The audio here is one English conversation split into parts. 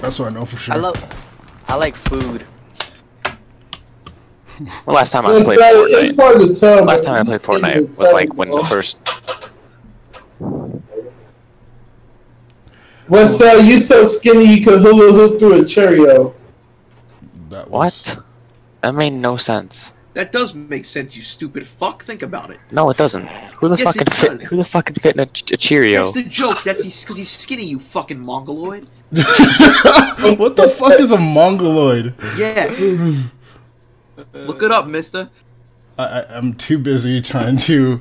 That's what I know for sure. I love. I like food. The last time I It's, played uh, Fortnite. it's hard to tell. Last time I played Fortnite was like when the exciting, first. When uh, you so skinny you could hula hoop through a Cheerio. That was- What? That made no sense. That does make sense, you stupid fuck. Think about it. No, it doesn't. Who the Yes, fucking it fit? does. Who the fucking fit in a, a Cheerio? That's the joke. That's because he's skinny, you fucking mongoloid. what the fuck is a mongoloid? Yeah. Look it up, mister. I, I, I'm too busy trying to.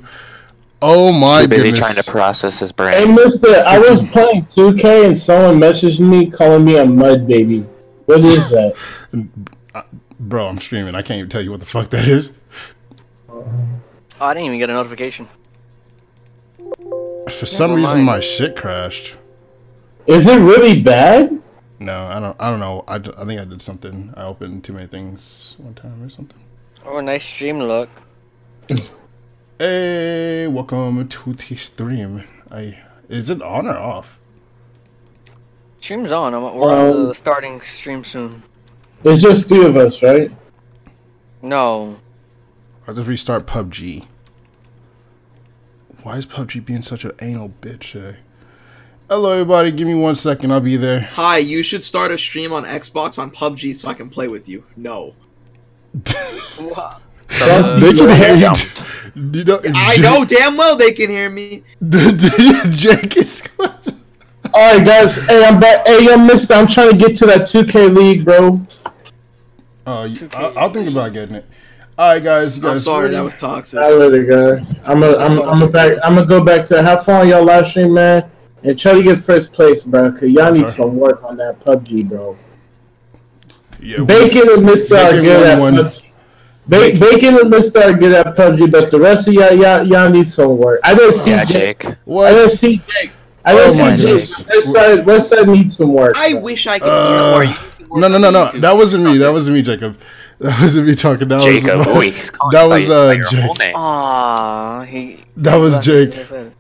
Oh my Too busy goodness! trying to process his brain. Hey. Mister, I was playing 2K and someone messaged me calling me a mud baby. What is that? Bro, I'm streaming. I can't even tell you what the fuck that is. Oh, I didn't even get a notification. For some Never reason, mind. my shit crashed. Is it really bad? No, I don't. I don't know. I, I think I did something. I opened too many things one time or something. Oh, nice stream look. Hey, welcome to the stream. I is it on or off? Stream's on. I'm, we're on Um, the starting stream soon. It's just three of us, right? No. I'll just restart PUBG. Why is PUBG being such an anal bitch today? Hello, everybody. Give me one second. I'll be there. Hi, you should start a stream on Xbox on PUBG so I can play with you. No. Wow. they can hear you. You know, I know damn well they can hear me. Jake is. All right, guys. Hey, I'm back. Hey, yo, Mister, I'm trying to get to that 2K league, bro. Oh, you- I'll, I'll think about getting it. All right, guys. You guys I'm sorry, ready? that was toxic. I later, guys. I'm gonna, I'm, I'm gonna back. I'm gonna go back to have fun on y'all live stream, man, and try to get first place, bro. Cause y'all need some work on that PUBG, bro. Yeah, we- Bacon and Mister are good at one. PUBG. Ba- Bacon and Mister are good at PUBG, but the rest of y'all, y'all, y'all need some work. I didn't see Yeah, Jake. Jake. I didn't see Jake. I Oh didn't my see goodness. Jake. West side, West side needs some work. I bro. wish I could Uh, hear more. No, no, no, no. That wasn't me. That wasn't me, Jacob. That wasn't me talking. That Jacob. was Oh, he's calling that was your- uh by your whole Jake. Aww, he. That was Jake. what I said.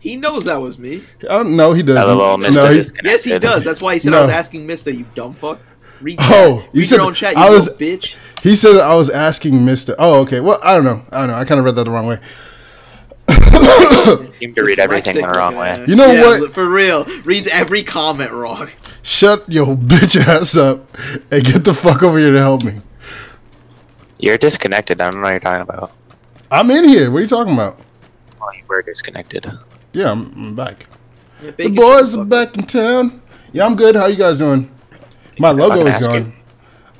He knows that was me. I don't know. He doesn't. LOL, Mr. No, he- Yes, he does. That's why he said I was asking Mister, you dumb fuck. Read Oh, that. you said- your own chat, you I was- bitch. He said I was asking Mister. Oh, okay. Well, I don't know. I don't know. I kind of read that the wrong way. You seem to read everything the wrong way. You know Yeah, what? For real, reads every comment wrong. Shut your bitch ass up and get the fuck over here to help me. You're disconnected. I don't know what you're talking about. I'm in here. What are you talking about? Oh, you were disconnected. Yeah, I'm, I'm back. Yeah, The boys are back in town. Yeah, I'm good. How you guys doing? My logo is gone. you.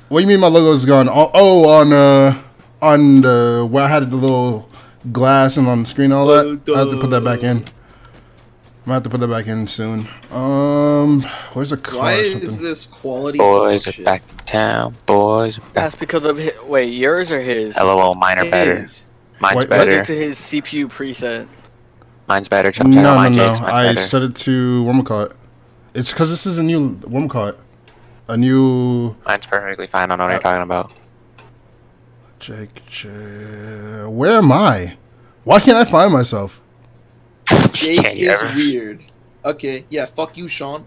What do you mean my logo is gone? Oh, oh, on uh, on the where I had the little glass and on the screen all that. I have to put that back in. I'm have to put that back in soon. Um, where's the car? Why or is this quality? Boys are back in town. Boys are back. That's because of his, wait, yours or his? LOL, mine are better. Is. Mine's Wait, what? better. To his CPU preset. Mine's better. Check No, no, no. Jake's. I better. set it to what call it. It's because this is a new what call it. A new Mine's perfectly fine. I don't know what you're talking about. Jake. Jake, Where am I? Why can't I find myself? Jake is ever? weird. Okay, yeah, fuck you, Sean.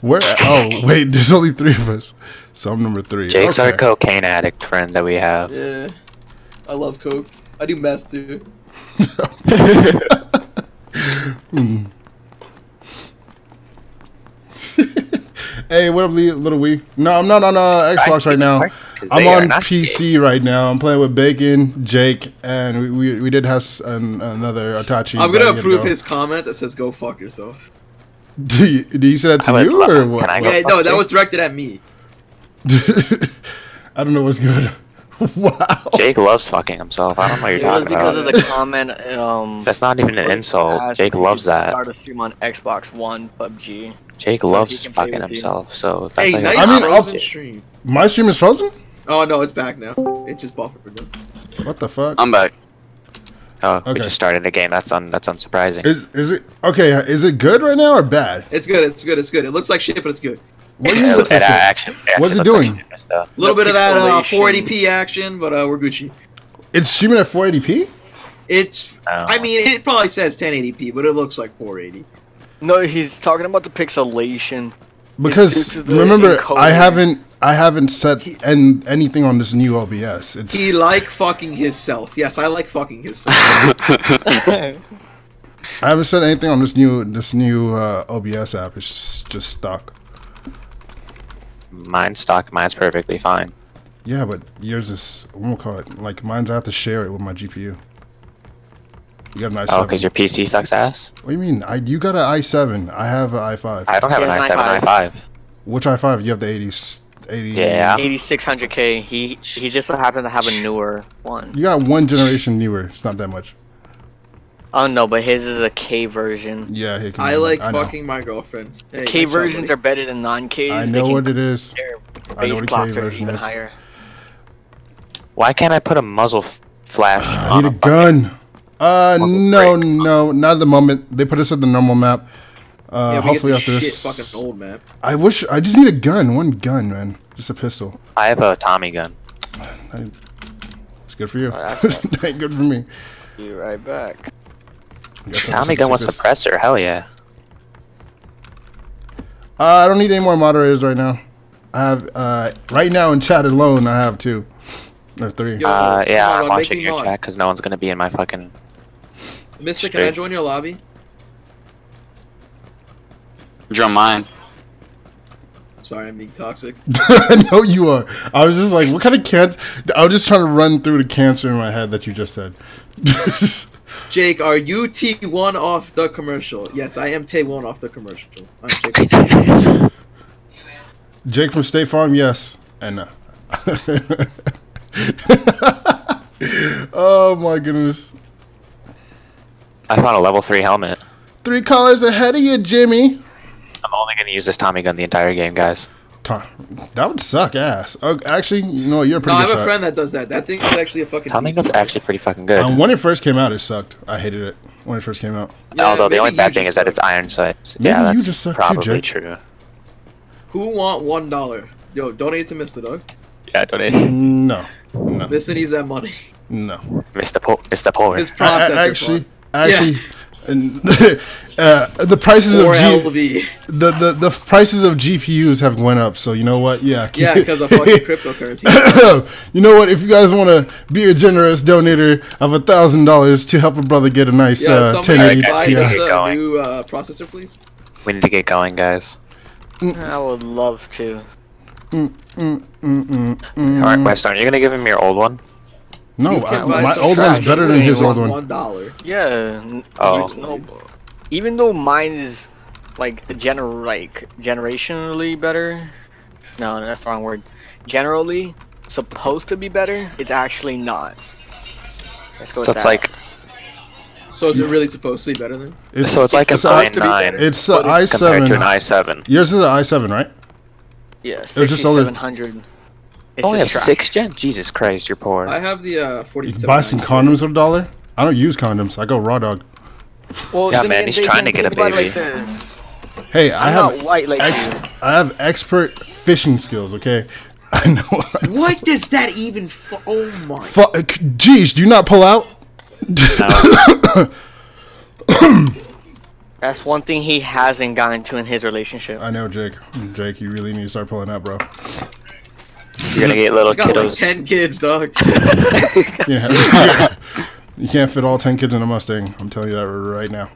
Where? Oh, wait. There's only three of us, so I'm number three. Jake's okay. our cocaine addict friend that we have. Yeah, I love coke. I do meth too. Hey, what up, Lee- little wee? No, I'm not on uh, Xbox right now. I'm on not PC right now. I'm playing with Bacon, Jake, and we we, we did have an, another Atachi. I'm gonna approve go. his comment that says "Go fuck yourself." Do you, did he say that to I you love- or can what? I go Yeah, fuck no, that Jake? was directed at me. I don't know what's good. wow. Jake loves fucking himself. I don't know what you're It was because about. of the comment. Um, That's not even an insult. Jake loves that. Start a stream on Xbox One PUBG. Jake so loves he can play fucking with you. himself. So that's Hey, like nice a I mean, frozen I'll- stream. My stream is frozen. Oh no, it's back now. It just buffered. now. What the fuck? I'm back. Oh, we just started a game. That's un that's unsurprising. Is is it okay? Is it good right now or bad? It's good. It's good. It's good. It looks like shit, but it's good. What do it, you it, look like? uh, actually, it What's it doing? Like shit. A little The bit of that uh, 480p action, but uh, we're Gucci. It's streaming at 480p. It's. Oh. I mean, it probably says 1080p, but it looks like 480. No, he's talking about the pixelation. Because due to the remember, I haven't I haven't set en- anything on this new OBS. It's He like fucking himself. Yes, I like fucking himself. I haven't set anything on this new this new uh, OBS app. It's just, just stock. Mine's stuck. Mine's perfectly fine. Yeah, but yours is what do we call it? Like mine's I have to share it with my GPU. You got an i7. Oh, because your PC sucks ass. What do you mean? I you got an i7. I have an i5. I don't have an He has an i7, i5. i5. Which i5? You have the 80, 80. Yeah. 8600K. He he just so happened to have a newer one. You got one generation newer. It's not that much. Oh no, but his is a K version. Yeah, he can, I like know. fucking my girlfriend. Hey, K versions buddy. are better than non-Ks. I know what it is. Their I know base what a K clocks are version even is. higher. Why can't I put a muzzle flash I on need a a gun. Uh, Muzzle no, brake. no, not at the moment. They put us at the normal map. Uh, Yeah, we hopefully get after the this. fucking old map. I wish I just need a gun. One gun, man. Just a pistol. I have a Tommy gun. It's good for you. Oh, that's Ain't good for me. Be right back. You got Tommy something gun with to this. suppressor. Hell yeah. Uh, I don't need any more moderators right now. I have uh, right now in chat alone. I have two or three. Yo, Uh, yeah, on, I'm watching your mod. chat because no one's gonna be in my fucking. Mister, can I join your lobby? Drum mine. Sorry, I'm being toxic. I know you are. I was just like, what kind of cancer? I was just trying to run through the cancer in my head that you just said. Jake, are you T1 off the commercial? Yes, I am T1 off the commercial. I'm Jake. from T1. Jake from State Farm, yes, and no. Uh, oh my goodness! I found a level three helmet. Three colors ahead of you, Jimmy. I'm only gonna use this Tommy gun the entire game, guys. That would suck ass. Oh, actually, you know you're a no, pretty I good have a friend that does that. That thing is actually a fucking. Tommy gun's actually pretty fucking good. Um, when it first came out, it sucked. I hated it when it first came out. Yeah, Although the only bad thing just is that it's iron sights. Maybe yeah, you that's just suck too, probably Jake. true. Who want one dollar? Yo, donate to Mr. Doug. Yeah, donate. No, no, Mr. needs that money. no. Mr. Po- Mr. Poor. His I- processor. I- actually, fund. actually, and, uh, the prices or of G- LV. the, the the prices of GPUs have went up. So you know what? Yeah, Yeah, because of fucking cryptocurrency. you know what? If you guys want to be a generous donator of a thousand dollars to help a brother get a nice Yeah, uh, 1080 Alright, buy guys, Ti. a new uh, processor, please. We need to get going, guys. Mm. I would love to. Mm, mm, Alright, Weston, you're gonna give him your old one? No, I, my old one's better than his old want one. One dollar. Yeah. Oh. no- even though mine is like the gener like generationally better. No, that's the wrong word. Generally supposed to be better, it's actually not. Let's go with So it's that. like So is it really supposed to be better than? It's, so it's like it's an a- supposed to be i9 better. It's a But it- compared to an i7. i7. Yours is an i7, right? yeah, was just only- 6700. It's Oh, we have just trash. six gen. Jesus Christ, you're poor. I have the uh, You 40. can buy some condoms for a dollar. I don't use condoms. I go raw dog. Well, Yeah, man, he's trying to get a think about it like baby. Hey, I I'm have white like ex- I have expert fishing skills. Okay, I know. What does that even? Fu- oh my! Fu- Geez, do you not pull out? That's one thing he hasn't gotten to in his relationship. I know, Jake. Jake, you really need to start pulling out, bro. You're gonna get little I got like ten kids, dog. Yeah. you can't fit all ten kids in a Mustang. I'm telling you that right now.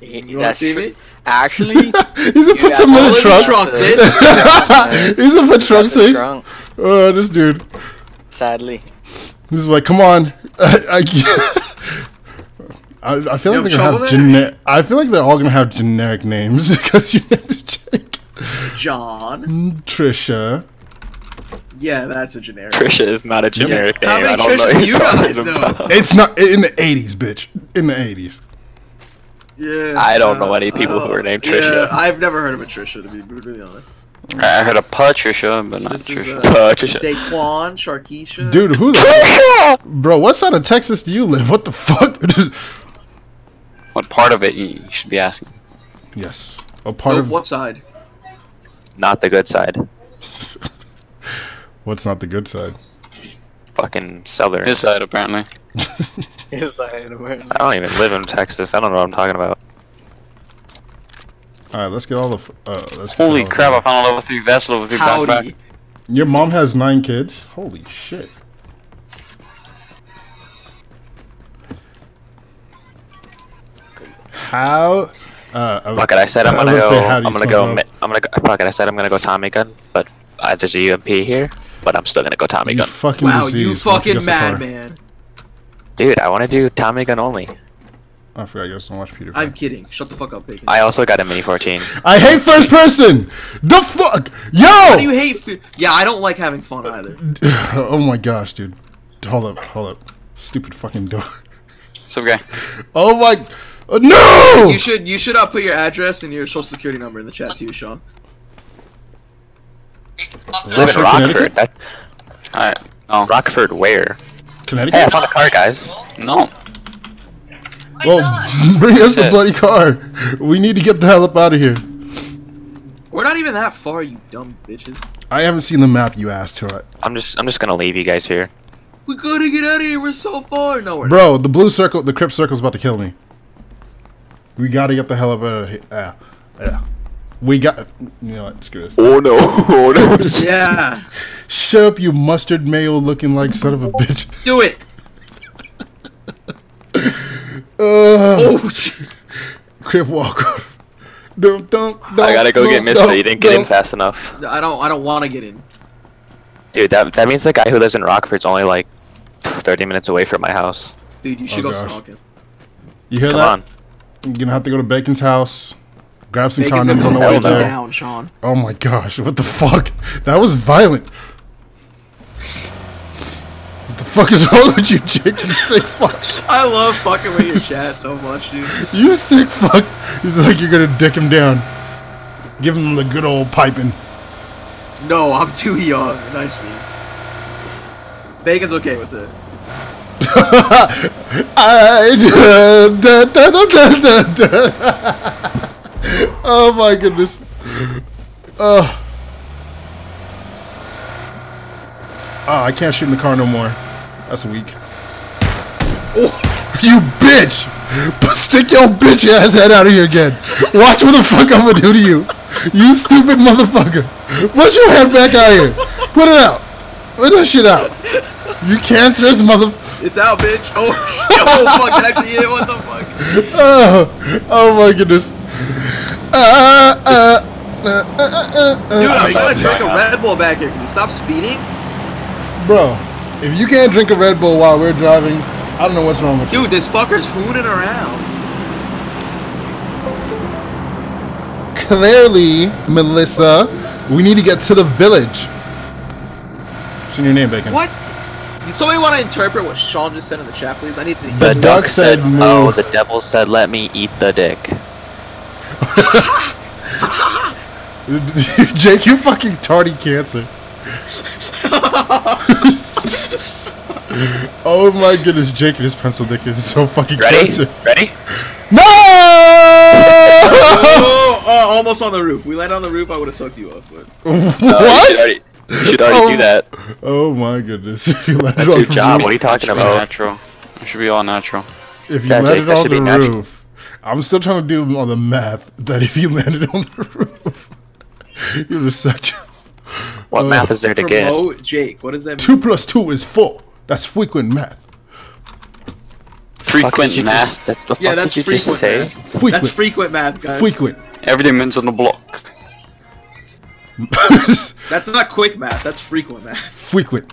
He- You want to see true. me? Actually, He's gonna put Yeah, some in All the in the trunk. trunk, bitch. He's gonna put trunk that's space. drunk, Oh, this dude. sadly. This is like, come on. I, I, I feel You like they're gonna have there? generic. I feel like they're all gonna have generic names because your name is Jake. John. Mm, Trisha. Yeah, that's a generic. Trisha is not a generic How name. many I don't know Trishas do you guys know? It's not in the '80s, bitch. In the '80s. Yeah. I don't know uh, any people I who are don't- named Yeah, Trisha. I've never heard of a Trisha to be brutally honest. I heard of Patricia, but not This is Trisha. uh, Trisha. Daquan, Sharkeisha. Dude, who the bro? What side of Texas do you live? What the fuck? What part of it you you should be asking? yes, a part Nope, of what side? Not the good side. What's not the good side. Fucking southern. His side, apparently. Yes, I am. I don't even live in Texas. I don't know what I'm talking about. All right, let's get all the. f- Uh, let's Holy all the- crap! I found a level three vest, level three Howdy. backpack. Your mom has nine kids. Holy shit. How? Uh, Fuck it, I said I'm gonna go. gonna say, how do you I'm gonna go. I'm gonna go. Fuck it, I said I'm gonna go Tommy gun, but uh, there's a UMP here. But I'm still gonna go Tommy You gun. fucking Wow, disease. you Why don't fucking us madman. Dude, I want to do Tommy gun only. I forgot you guys don't watch Peter. I'm kidding. Shut the fuck up, Bacon. I also got a Mini 14. I hate first person. The fuck, yo! Why do you hate? F- yeah, I don't like having fun either. oh my gosh, dude. Hold up, hold up. Stupid fucking door. So guy. Oh my. uh, no! You should you should uh, put your address and your social security number in the chat too, Sean. Live in Rockford, Rockford. That, Alright. No. Rockford, where? Hey, I Connecticut. found a car, guys. No. Well, bring us the bloody car. We need to get the hell up out of here. We're not even that far, you dumb bitches. I haven't seen the map you asked to. I'm just. I'm just gonna leave you guys here. We gotta get out of here. We're so far. No, we're not. Bro, the blue circle, the crypt circle's about to kill me. We gotta get the hell up out of here. Yeah, yeah. We got. You know what? Screw this. Oh no! Oh no! Yeah, Shut up, you mustard mayo looking like son of a bitch. do it. Uh, Oh, shit. Crip walk. Don't, don't, don't, I gotta go get don't, Mister. You didn't get in fast enough, I don't. I don't want to get in. dude. That that means the guy who lives in Rockford's only like 30 minutes away from my house. Dude, you should Oh, go gosh. stalking. You hear Come that? on. You're gonna have to go to Bacon's house. Grab some condoms on the way there. down, Sean. Oh my gosh, what the fuck? That was violent. What the fuck is wrong with you, Jake? You sick fuck. I love fucking with your chat so much, dude. You sick fuck. He's like, you're gonna dick him down. Give him the good old piping. No, I'm too young. Nice me. Bacon's okay with it. I, da, da, da. Oh my goodness. Oh. Oh, I can't shoot in the car no more. That's weak. Oh, you bitch! Stick your bitch ass head out of here again. Watch what the fuck I'm gonna do to you. You stupid motherfucker. Put your head back out here. Put it out. Put that shit out. You cancerous mother. It's out, bitch. Oh, oh fuck! It actually hit. What the fuck? Oh, oh my goodness. Uh, uh, uh, uh, uh, uh, Dude, I'm trying to drink a Red Bull back here. Can you stop speeding? Bro, if you can't drink a Red Bull while we're driving, I don't know what's wrong with you. Dude, this fucker's hooning around. Clearly, Melissa, we need to get to the village. What's in your name, Bacon? What? Did somebody want to interpret what Sean just said in the chat, please? I need to The The hear. duck duck said, said move. "Oh, the devil said, let me eat the dick." Jake, you fucking tardy cancer. oh my goodness, Jake and his pencil dick is so fucking Ready? cancer. Ready? No! Oh, oh, oh almost on the roof. We landed on the roof. I would have sucked you off, but Oh, you should what? already, you should already Oh. do that. Oh my goodness! If you landed That's your job. roof, What are you talking about? natural. It should be all natural. if you Yeah, Jake, landed that on should the be natural. Roof, I'm still trying to do on the math that if you landed on the roof, you would have sucked. What Uh, math is there to get? promote Jake. What does that mean? Two plus two is four. That's frequent math. Frequent math. That's the Yeah, that's did you just frequent say? math. Frequent. That's frequent math, guys. frequent. Everything means on the block. That's not quick math. That's frequent math. frequent.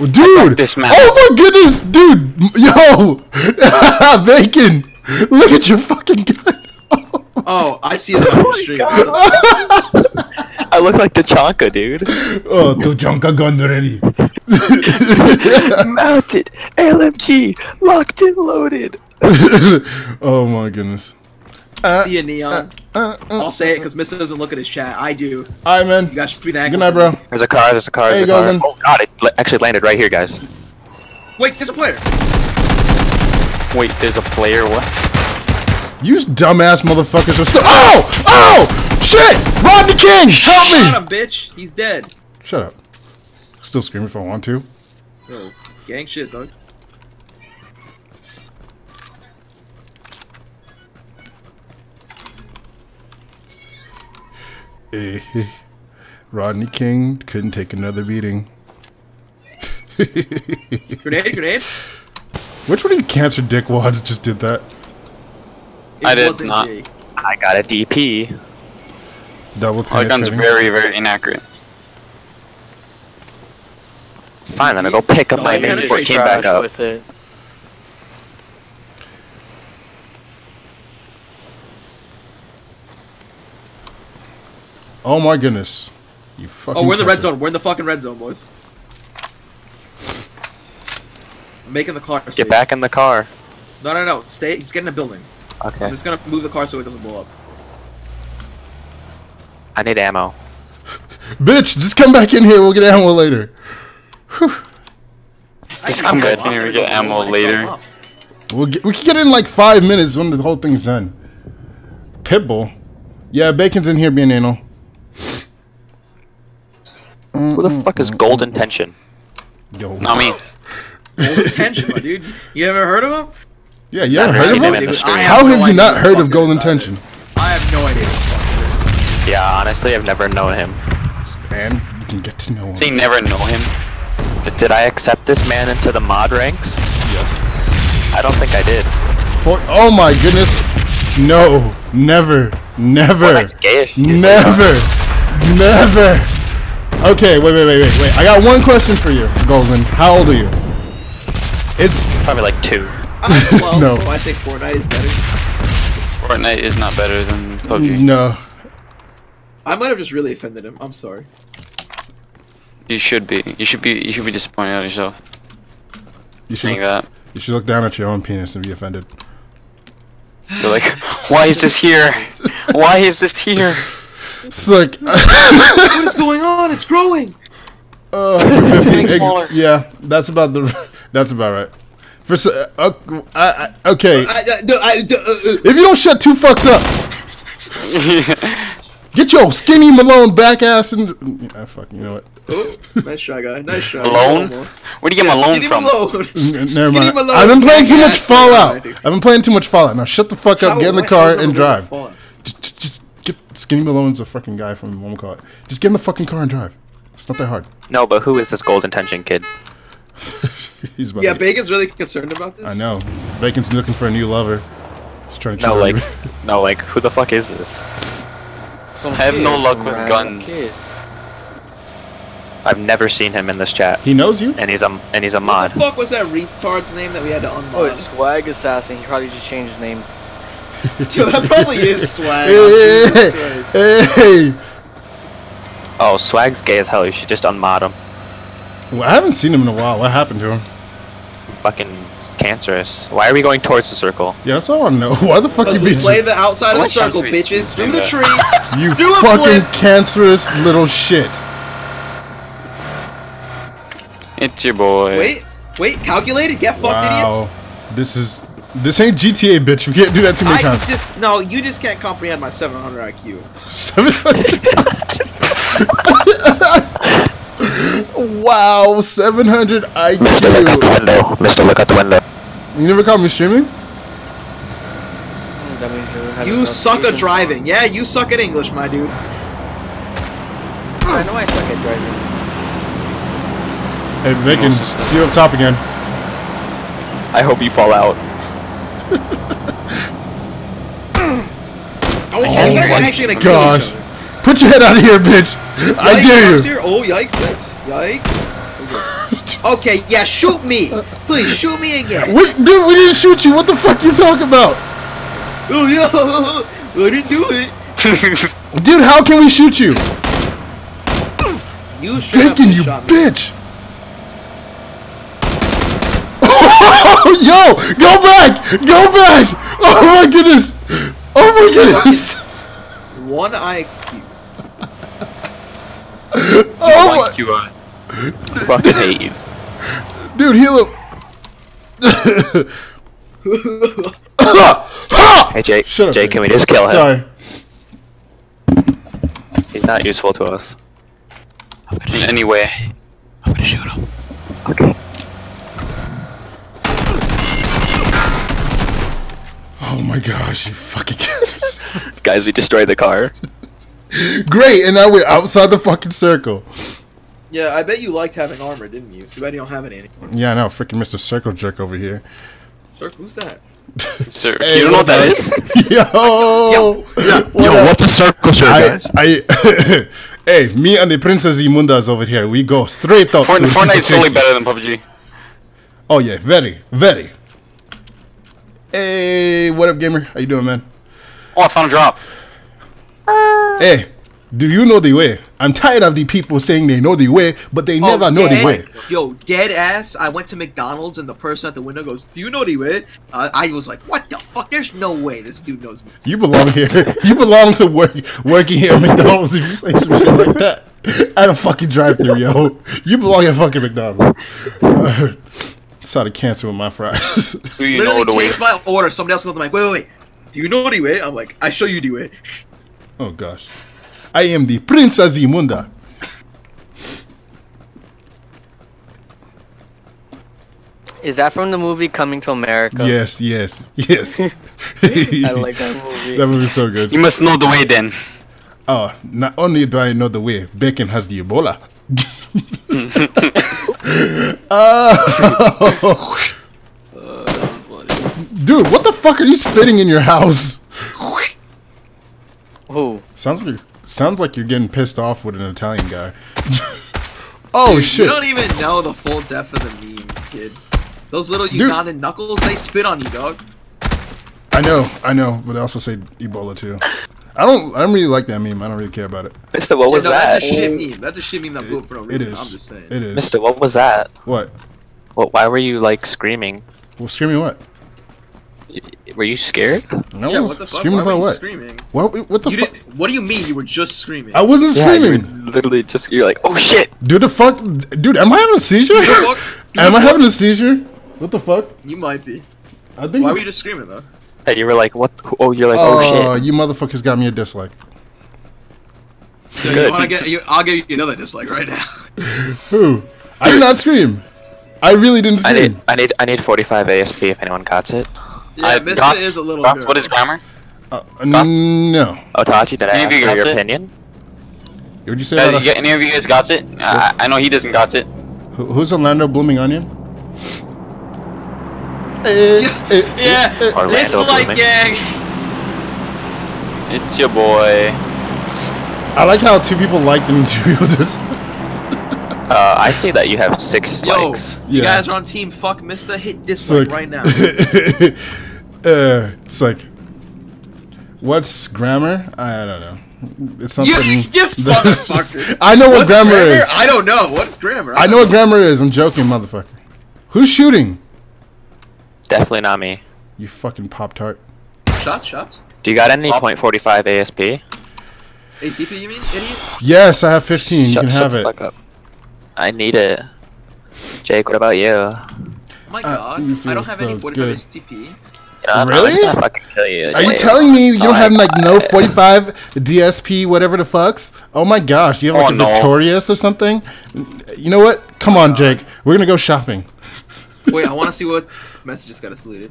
Well, dude. this math. Oh my goodness, dude. Yo, bacon. Look at your fucking gun. Oh, I see that on the stream. I look like the Chonka, dude. Oh, Tachanka gun ready. Mounted, LMG, locked and loaded. oh my goodness. see you, Neon. Uh, uh, I'll say it because Missa doesn't look at his chat. I do. all right, man. You guys should be that. Good night, bro. There's a car. There's a car. There There's you a go, car. then. Oh god! It actually landed right here, guys. Wait, there's a player. Wait, there's a player. What? You dumbass motherfuckers are still. Oh! Oh! Shit! Rodney King! Help Shot me! him, bitch. He's dead. Shut up. Still scream if I want to. Oh, gang shit, dog. Eh, eh. Rodney King couldn't take another beating. Grenade, grenade. Which one of you cancer dickwads just did that? It I did wasn't not. Jake. I got a DP. Double My gun's very, very inaccurate. Fine, then I go pick up my Double main penetration. 14 back up. with it. Oh my goodness. You fucking Oh, we're in the red zone. We're in the fucking red zone, boys. I'm making the car. Get safe. back in the car. No, no, no. Stay. He's getting a building. Okay. I'm just gonna move the car so it doesn't blow up. I need ammo. Bitch, just come back in here. We'll get ammo later. I Just come back in here gonna and get ammo later. We'll get, we can get in like five minutes when the whole thing's done. Pitbull. Yeah, Bacon's in here being anal. Who the fuck is Golden Tension? Yo. Not me. Golden Tension, my dude. You ever heard of him? Yeah, you haven't heard of him him? in the I. How no have you not heard of fuck Golden it is either. Tension? I have no idea. What the fuck it Yeah, honestly, I've never known him. And you can get to know him. They never know him. D- Did I accept this man into the mod ranks? Yes. I don't think I did. For, oh my goodness. No. Never. Never. Fortnite's gayish. Never. Never. Okay, wait, wait, wait, wait, wait. I got one question for you, Golden. How old are you? It's Probably like two. I'm 12, No. so I think Fortnite is better. Fortnite is not better than PUBG. no. I might have just really offended him. I'm sorry. You should be. You should be. You should be disappointed at yourself. You should look, that. you should look down at your own penis and be offended. You're like, why is this here? Why is this here? It's like what is going on? It's growing. uh, 15, ex- smaller. yeah, that's about the that's about right. For s- uh, I, I, okay, I, I, do- I, do- if you don't shut two fucks up, get your skinny Malone back ass and ah, fuck, you know what? oh, nice try, guy. Nice try. Malone? Almost. Where do you get Yeah, Malone Skinny from? Malone. Never mind. Malone, I've been playing too much. Fallout. I've been playing too much Fallout. Now shut the fuck up, How- get in the car and drive. Just, just, just get Skinny Malone's a fucking guy from what we call it. Just get in the fucking car and drive. It's not that hard. No, but who is this Golden Tension kid? He's about Yeah, to- Bacon's really concerned about this. I know. Bacon's looking for a new lover. He's trying to No, cheat like, everybody. no, like, who the fuck is this? Some I have no luck with guns. kid. I've never seen him in this chat, he knows you. and he's a and he's a What mod. the fuck was that retard's name that we had to Oh, unmod? it's Swag Assassin. He probably just changed his name. Dude, that probably is swag. Hey, Jesus hey. Oh, Swag's gay as hell. You should just unmod him. Well, I haven't seen him in a while. What happened to him? Fucking cancerous. Why are we going towards the circle? Yeah, that's all I want to know. Why the fuck you we be play the outside of the circle, times have we bitches. Through the tree. you do fucking flip. cancerous little shit? It's your boy. Wait, wait, calculated? Get fucked, Wow. idiots. This is this ain't GTA, bitch. We can't do that too many I times. just no, you just can't comprehend my 700 IQ. Seven wow, 700 IQ. Mister, look out the window. Mister, look out the window. You never caught me streaming? That means you have You enough suck at driving. Yeah, you suck at English, my dude. I know I suck at driving. Hey, Bacon, see you up top again. I hope you fall out. Oh, you can't guys are actually gonna kill Gosh. each other. Put your head out of here, bitch. I Yikes, dare Fox you. Here. Oh, yikes, yikes, yikes. Okay. okay, yeah, shoot me. Please, shoot me again. Wait, dude, we didn't shoot you. What the fuck are you talking about? Oh, yeah. I didn't do it. Dude, how can we shoot you? You Bacon, you bitch. Yo, go back. Go back. Oh my goodness. Oh my goodness. One IQ. Oh my. Like you uh, are. Fucking hate you. Dude, heal up. Hey, Jake. Shut Jake, man. can we just kill him? Sorry. He's not useful to us. I'm gonna In any way. I'm gonna shoot him. Okay. Oh my gosh, you fucking kidding Guys, we destroyed the car. Great, and now we're outside the fucking circle. Yeah, I bet you liked having armor, didn't you? Too bad you don't have it anymore. Yeah, I know, freaking Mr. Circle Jerk over here. Sir, who's that? Sir, Hey, you don't know what that is? what's is? Yo, Yo, yeah, Yo, what's a circle jerk, I, guys? I, hey, me and the Princess Imundas over here, we go straight up. Fortnite, to Fortnite's totally infiltration. better than PUBG. Oh yeah, very, very. Hey, what up, gamer? How you doing, man? Oh, I found a drop. Hey, do you know the way? I'm tired of the people saying they know the way, but they never Oh, know the way. Yo, dead ass. I went to McDonald's and the person at the window goes, "Do you know the way?" Uh, I was like, "What the fuck? There's no way this dude knows me." You belong here. You belong to work working here at McDonald's if you say some shit like that. At a fucking drive-thru, yo. You belong at fucking McDonald's. Uh, started cancer with my fries. Who you know Literally the way? takes my order. Somebody else goes, I'm like, "Wait, wait, wait. Do you know the way?" I'm like, "I show you the way." Oh gosh, I am the Prince Azimunda. Is that from the movie Coming to America? Yes, yes, yes. I like that movie. that movie's so good. You must know the way then. Oh, not only do I know the way, Bacon has the Ebola. oh. oh Dude, what the fuck are you spitting in your house? Who? Sounds like sounds like you're getting pissed off with an Italian guy. oh Dude, shit! You don't even know the full depth of the meme, kid. Those little Dude. Ugandan knuckles, they spit on you, dog. I know, I know, but I also say Ebola too. I don't. I don't really like that meme. I don't really care about it. Mister, what was no, that? that's a shit meme. That's a shit meme that blew up for no It reason. is. I'm just saying. It is. Mister, what was that? What? What? Why were you like screaming? Well, screaming what? Y- Were you scared? No, yeah, what the fuck? screaming Why were about you what? screaming? What? What the fuck? What do you mean? You were just screaming. I wasn't Yeah, you were screaming. literally just you're like, oh shit. Dude, the fuck, dude, am I having a seizure? the fuck? Dude, am I fuck? having a seizure? What the fuck? You might be. I think. Why were you just screaming though? And you were like, what? Oh, you're like, oh, oh, shit. you motherfuckers got me a dislike. Yo, Good. you wanna get? You, I'll give you another dislike right now. Who? I did not scream. I really didn't scream. I need, I need, I need 45 ASP if anyone got it. Yeah, I- Mista Gots- is a little. Gots, girl. what is grammar? Uh, no. Otachi, did I Any of ask you for your got it? opinion? Would you say? Uh, that- you- any of you guys got it? I, I know he doesn't got it. Who- Who's Orlando Blooming Onion? Eh, eh, Yeah, eh, Orlando dislike Blooming. gang. It's your boy. I like how two people liked and two people just. Uh, I see that you have six Yo, likes. you Yeah. guys are on team fuck Mista. Hit It's dislike like, right now. Uh, it's like, what's grammar? I don't know. It's you something. just motherfucker. I know what What's grammar, is. I don't know. What's grammar? I know what grammar is. I'm joking, motherfucker. Who's shooting? Definitely not me. You fucking pop tart. Shots, shots. Do you got any Pop- .45 ASP? ACP, you mean, idiot? Yes, I have 15. You shut, can shut have the it. fuck up. I need it. Jake, what about you? Oh my Uh, god, you I don't have any so 45 good. STP. You I'm Really? just gonna fucking kill you. Are you Jake. telling me you don't have like no 45 DSP, whatever the fucks? Oh my gosh, you have like Oh, a no. Victorious or something? You know what? Come on, uh-huh. Jake. We're gonna go shopping. Wait, I want to see what messages got us deleted.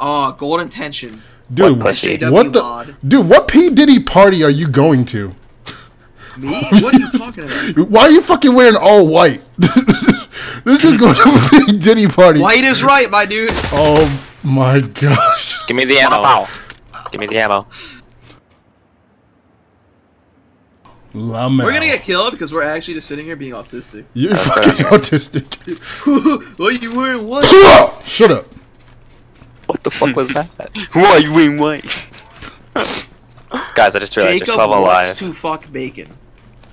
Uh, oh, golden tension. Dude, What what the? mod. Dude, what P Diddy party are you going to? Me? What are you talking about? Why are you fucking wearing all white? this is going to a P Diddy party. White is right, my dude. Oh my gosh. Give me the ammo. Wow. Give me the ammo. Lamau. We're gonna get killed because we're actually just sitting here being autistic. You're fucking autistic. well, you wearing what? Shut up. What the fuck was that? Who are you in white? Guys, I just realized there's Jacob 12 wants alive. to fuck bacon.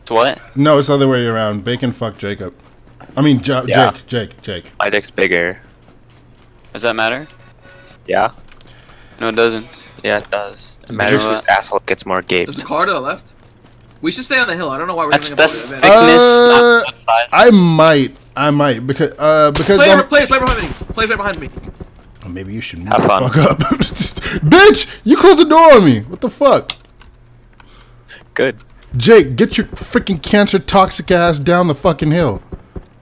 To what? No, it's the other way around. Bacon fuck Jacob. I mean, jo- Yeah. Jake, Jake, Jake. My dick's bigger. Does that matter? Yeah? No, it doesn't. Yeah, it does. It you matters whose asshole gets more There's a car to the left. We should stay on the hill. I don't know why we're That's doing that's about thickness. Uh, not not size. I might, I might because uh because Player, I'm- players right behind me. Players right behind me. Oh, maybe you should move Have the fun. fuck up, bitch. You closed the door on me. What the fuck, Good. Jake? Get your freaking cancer toxic ass down the fucking hill.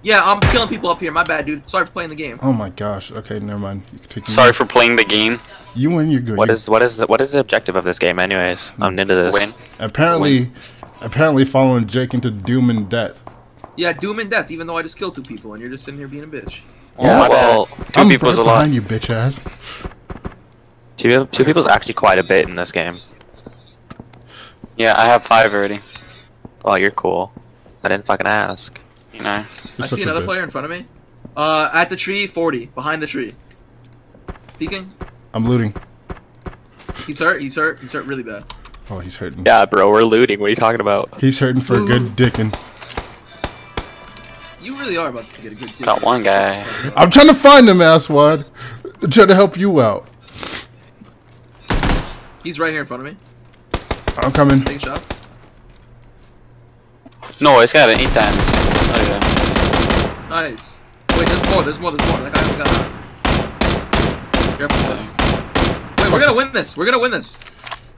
Yeah, I'm killing people up here. My bad, dude. Sorry for playing the game. Oh my gosh. Okay, never mind. You can take Sorry for playing the game. you win. You're good. What You're- is what is the, what is the objective of this game, anyways? Hmm. I'm into this. Win. apparently apparently following Jake into doom and death. Yeah, doom and death. Even though I just killed two people, and you're just sitting here being a bitch. Yeah, Oh, well, 2 I'm people's right a lot. behind you, bitch ass. Two two people's actually quite a bit in this game. Yeah, I have five already. Oh, you're cool. I didn't fucking ask. You know. I You're see another bitch. player in front of me. Uh, at the tree, 40. Behind the tree. Peeking. I'm looting. He's hurt. He's hurt. He's hurt really bad. Oh, he's hurting. Yeah, bro, we're looting. What are you talking about? He's hurting for a good dicking. You really are about to get a good. Got one guy. I'm trying to find him, asswad. I'm trying to help you out. He's right here in front of me. I'm coming. Taking shots. No, it's got it eight times. Yeah. Nice. Wait, there's more. There's more. There's more. That guy only got knocked. Careful, boys. Wait, we're gonna win this. We're gonna win this.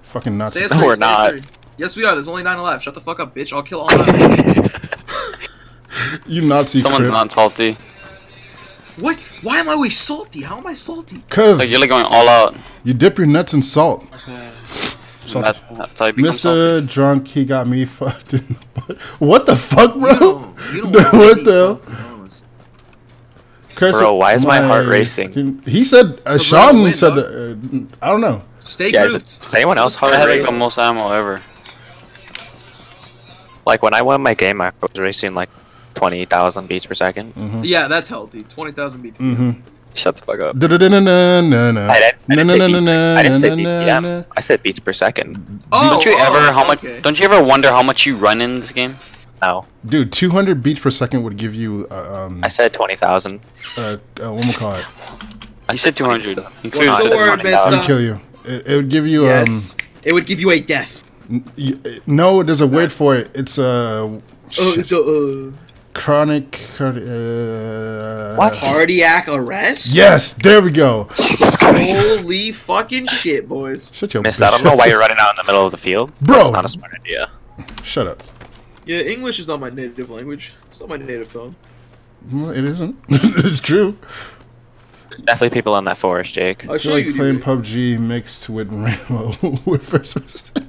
Fucking nuts. Stay No, three. we're stay not. three. Yes, we are. There's only nine alive. Shut the fuck up, bitch. I'll kill all nine. You Nazi Someone's crip. not salty. what? Why am I always salty? How am I salty? Cause Like you're like going all out. you dip your nuts in salt. Salt. That, that's how you become salty. Mr. Drunk, he got me fucked in the butt. What the fuck, bro? You don't. You don't. What wanna be the hell? Salty. Chris, Bro, why is my heart racing? fucking- He said, uh, Sean win, said, that, uh, I don't know. Stay Yeah, is, grouped. it, is anyone else heart I had like the most ammo ever. Like when I won my game, I was racing like twenty thousand beats per 2nd Mm. Yeah, that's healthy. Twenty thousand BPM. Mm-hmm. Shut the fuck up. I didn't, I didn't say, beat, I didn't say Na-na-na-na-na-na. BPM. I said beats per second. Oh, don't you oh, ever how much? okay. Don't you ever wonder how much you run in this game? No, Dude, 200 beats per second would give you, uh, um, I said twenty thousand. uh, uh, what we call it? I said 200. What's Including I the said word, 20,000. I'd kill you. It, it would give you, Yes. it would give you a death. um, no, there's a word for it. It's uh, Uh, shit. the, chronic, cardi- uh, What? uh, cardiac arrest. Yes, there we go. Holy fucking shit, boys. Shut your Missed. I don't know why you're running out in the middle of the field. Bro. It's not a smart idea. Shut up. Yeah, English is not my native language. It's not my native tongue. Well, it isn't. it's true. Definitely people in that forest, Jake. I'll I show feel like you. playing dude. PUBG mixed with Rainbow with first person.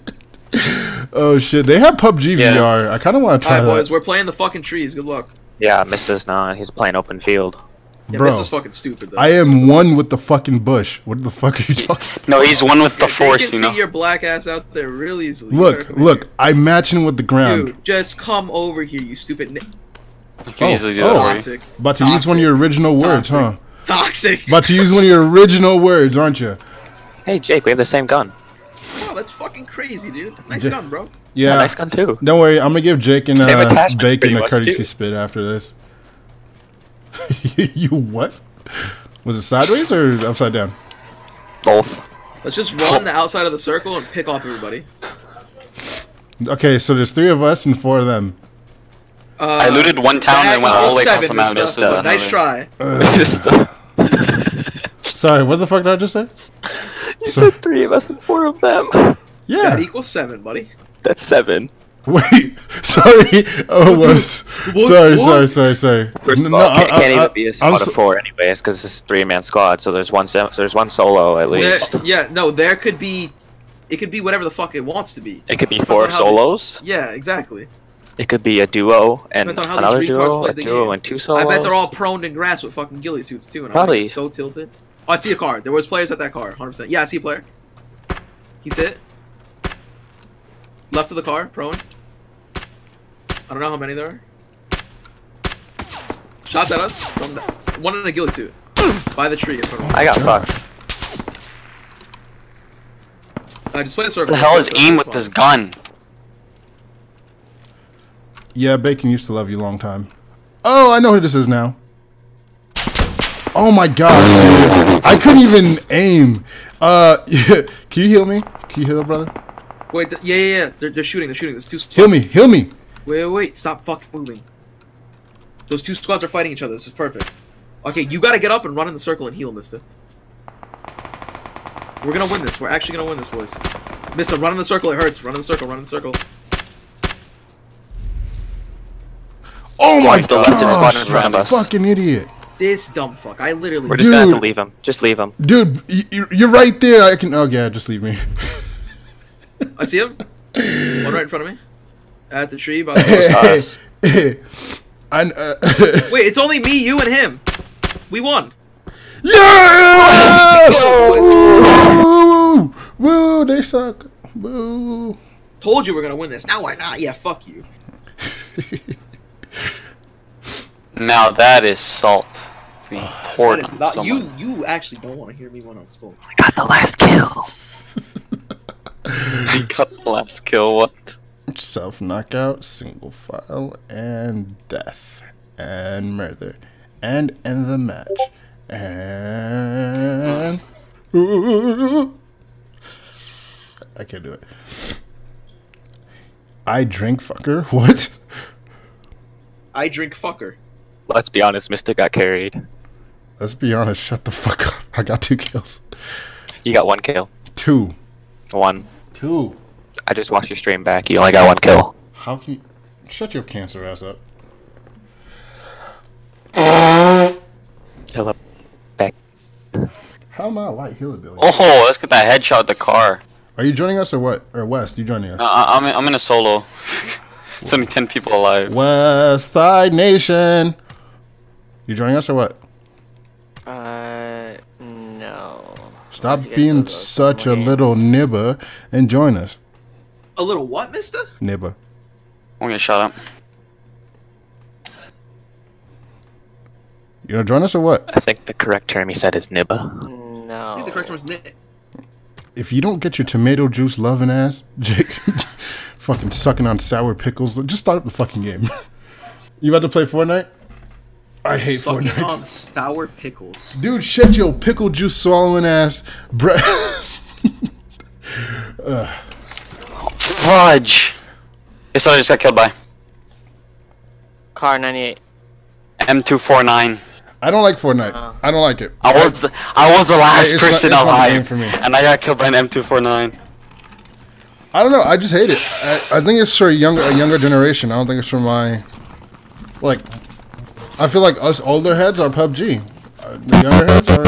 oh shit, they have PUBG Yeah. VR. I kind of want to try Alright, that. boys, we're playing the fucking trees. Good luck. Yeah, Mista's not. He's playing open field. Yeah, Bro, this is fucking stupid, though. I am one with the fucking bush. What the fuck are you talking? No, he's one with the They force, can you know. see your black ass out there really easily. Look, better look, I'm matching with the ground. Dude, just come over here, you stupid. Ni- I can Oh, easily do oh. that for toxic. About to use one of your original words, huh? Toxic. About to use one of your original words, aren't you? Hey, Jake, we have the same gun. Wow, that's fucking crazy, dude. Nice Yeah. gun, bro. Yeah, Yeah. nice gun too. Don't worry, I'm gonna give Jake and uh, Bacon a courtesy too. spit after this. you what? Was it sideways or upside down? Both. Let's just run the outside of the circle and pick off everybody. Okay, so there's three of us and four of them. Uh, I looted one town and went all the way equals across the seven, mountain. Mister. Just, uh, Nice try. Sorry, what the fuck did I just say? you said three of us and four of them. Yeah. That equals seven, buddy. That's seven. Wait, sorry. Oh, it was. what- Sorry, what? sorry, sorry, sorry. First of No, all, I- it can't, I- can't I- even be a I'm squad so- of four anyways, because this is three man squad. So there's one so there's one solo at There, least. yeah, no, there could be. It could be whatever the fuck it wants to be. It could be Depends four on how they- solos. Yeah, exactly. It could be a duo and Depends on how another duo, a duo game. and two solos. I bet they're all prone in grass with fucking ghillie suits too, and I'm Probably. gonna get so tilted. Oh, I see a car. There was players at that car, 100%. Yeah, I see a player. He's hit. Left of the car, prone. I don't know how many there are. Shots at us from the, one in a ghillie suit by the tree in front of I got fucked. I just play a What circle. the hell is aim with this gun? Yeah, Bacon used to love you a long time. Oh, I know who this is now. Oh my god, dude. I couldn't even aim. Uh, can you heal me? Can you heal, brother? Wait, th- yeah, yeah, yeah. They're, they're shooting. They're shooting. There's two. Squads. Heal me, heal me. Wait, wait, wait. Stop fucking moving. Those two squads are fighting each other. This is perfect. Okay, you gotta get up and run in the circle and heal, mister. We're gonna win this. We're actually gonna win this, boys. Mister, run in the circle. It hurts. Run in the circle. Run in the circle. Oh my god! the left and gosh! spot in front of you us. Fucking idiot, This dumb fuck. I literally. We're just gonna have to leave him. Just leave him. dude. y- y- You're right there. I can. Oh yeah, just leave me. I see him. One right in front of me. At the tree. By the us. I, uh, Wait, it's only me, you, and him. We won. yeah! Go, boys. Woo! Woo! They suck. Woo! Told you we're gonna win this. Now why not? Yeah, fuck you. Now that is salt. Being poured That is not someone. you. You actually don't want to hear me when I'm spoken. I got the last kill. He got the last kill. What? Self knockout, single file, and death, and murder, and end the match, and I can't do it. I drink fucker. What? I drink fucker. Let's be honest, Mystic got carried. Let's be honest. Shut the fuck up. I got two kills. You got one kill. Two. One. Two. I just watched your stream back. You only got one kill. How can you shut your cancer ass up? Kill up. Back. How am I a white hillbilly? Oh, let's get that headshot. The car. Are you joining us or what? Or West? You joining us? Uh, I- I'm in, I'm in a solo. It's only ten people alive. West Side Nation. You joining us or what? Uh, no. Stop being go, go, such a little nibber and join us. A little what, Mister? Nibber. I'm gonna shut up. You gonna join us or what? I think the correct term he said is Nibba. I think the correct No. term is nit. If you don't get your tomato juice loving ass, Jake, fucking sucking on sour pickles, just start up the fucking game. you about to play Fortnite? I hate Sucking Fortnite. on sour pickles. Dude, shut your pickle juice swallowing ass. Bre- Fudge. Guess what I just got killed by? Kar98. M249. I don't like Fortnite. Uh. I don't like it. I was the I was the last it's person it's not the alive, game for me. and I got killed by an M249. I don't know. I just hate it. I, I think it's for a younger a younger generation. I don't think it's for my like. I feel like us older heads are PUBG. Uh, the younger heads are.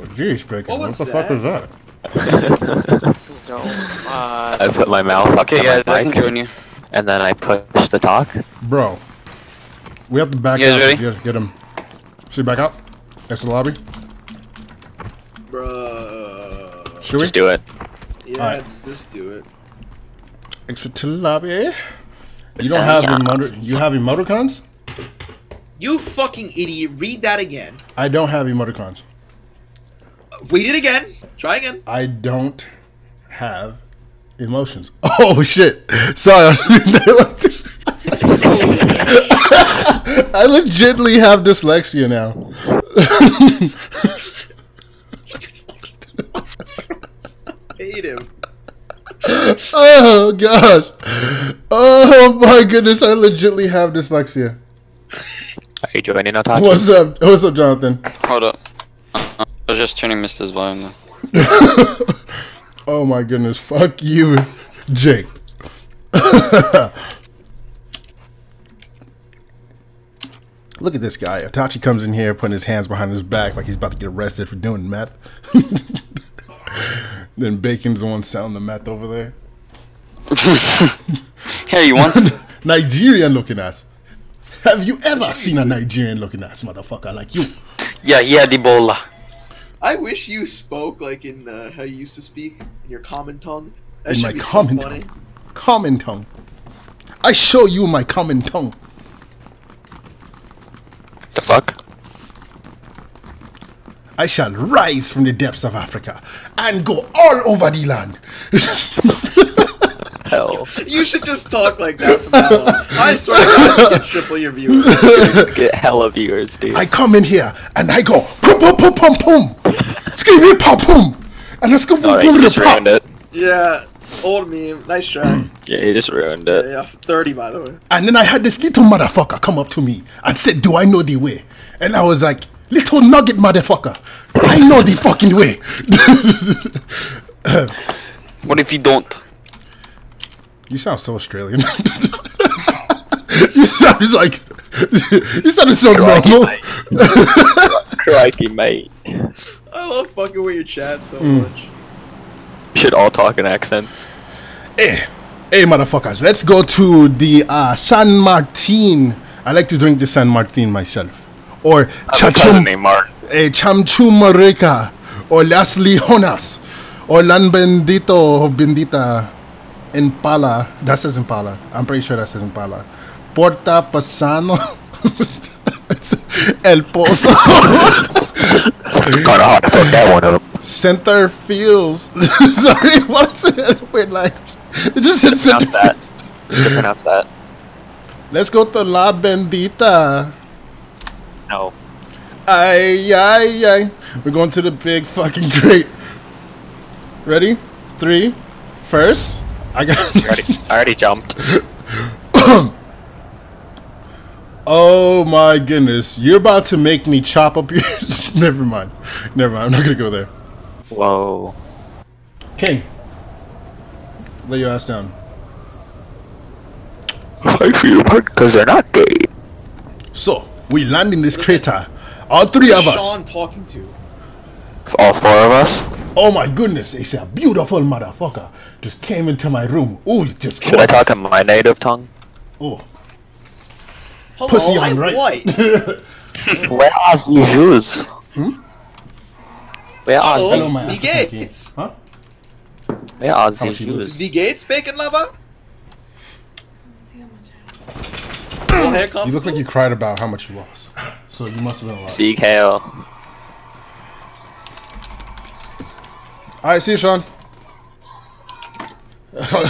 Oh, geez, What What, was the fuck that? was that? Don't. Uh, I put my mouth Okay, on guys, my I can mic, join you. and then I push the talk. Bro, we have to back You guys out. ready? Get, get him. See, back out. Exit the lobby. Bruh. Should we? Just do it. Yeah, Alright. just do it. Exit to the lobby. You don't have emote. You have emoticons? You fucking idiot. Read that again. I don't have emoticons. Read it again. Try again. I don't have emotions. Oh shit! Sorry. I legitimately have dyslexia now. I hate him. Oh gosh. Oh my goodness! I legitimately have dyslexia. Are you joining Otaku? What's up? What's up, Jonathan? Hold up. Uh, I was just turning Mister's volume. down. Oh my goodness! Fuck you, Jake. Look at this guy. Atachi comes in here putting his hands behind his back like he's about to get arrested for doing meth. then Bacon's the one selling the meth over there. Hey, you want? some? Nigerian looking ass. Have you ever seen a Nigerian looking ass motherfucker like you? yeah, yeah, the bola. I wish you spoke like in uh, how you used to speak in your common tongue. That In my be so common tongue. Common tongue. I show you my common tongue. The fuck? I shall rise from the depths of Africa and go all over the land. Hell. You should just talk like that from now on. I swear to God, get triple your viewers. Get hella viewers, dude. I come in here and I go pum pum pum pum pum, skibby pum pum, and let's go Alright, boom you the just ruined it. Yeah, old meme. Nice try. Yeah, you just ruined Yeah, it. yeah, 30 by the way. And then I had this little motherfucker come up to me and said, "Do I know the way?" And I was like, "Little nugget motherfucker, I know the fucking way." What if you don't? you sound so Australian. You sounded like you sounded so Crikey, normal. mate. Crikey, mate. I love fucking with your chat so Mm. much. Should all talk in accents. Hey, hey, motherfuckers! Let's go to the uh, San Martin. I like to drink the San Martin myself, or I have a cousin Chachum, eh, Chamchumarica, or Las Leonas, or Lan Bendito, Bendita, Impala. That says Impala. I'm pretty sure that says Impala. Porta Pasano. El Pozo. Kinda hard to fuck that one up. Center Fields. Sorry, what's it? Wait, like, it just said Center that. Fields. You can pronounce that. Let's go to La Bendita. No. Ay, ay, ay. We're going to the big fucking crate. Ready? Three. First. I got. I already, I already jumped. oh my goodness. You're about to make me chop up your. Never mind. Never mind. I'm not going to go there. Whoa. King. Lay your ass down. I feel hurt because they're not gay. So, we land in this crater. All three of us. Sean talking to. All four of us? Oh my goodness, it's a beautiful motherfucker. Just came into my room. Ooh, just Should I talk in my native tongue? Oh, Hello, Pussy on I'm right. white. Where are the Jews? Hmm? Where are Hello, Hello, the, my the Gates. Huh? where are How the much? Jews? The Gates bacon lover? Well, here You look like you cried about how much you lost. So you must have been a lot. Seek hail. Alright, see you, Sean.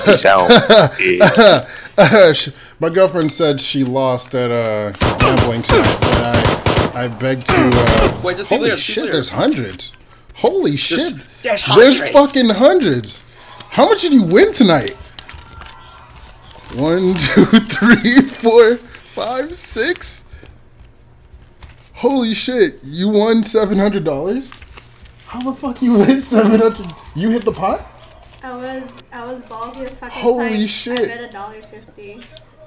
Peace out. She- my girlfriend said she lost at uh, gambling tonight, but I, I begged to. Uh, Wait, just holy clear, shit, clear. there's hundreds. Holy shit. there's There's fucking hundreds. How much did you win tonight? One, two, three, four, five, six. Holy shit! You won seven hundred dollars. How the fuck you win seven hundred? You hit the pot? I was I was ballsy as fucking Holy tight. shit. I bet a dollar fifty.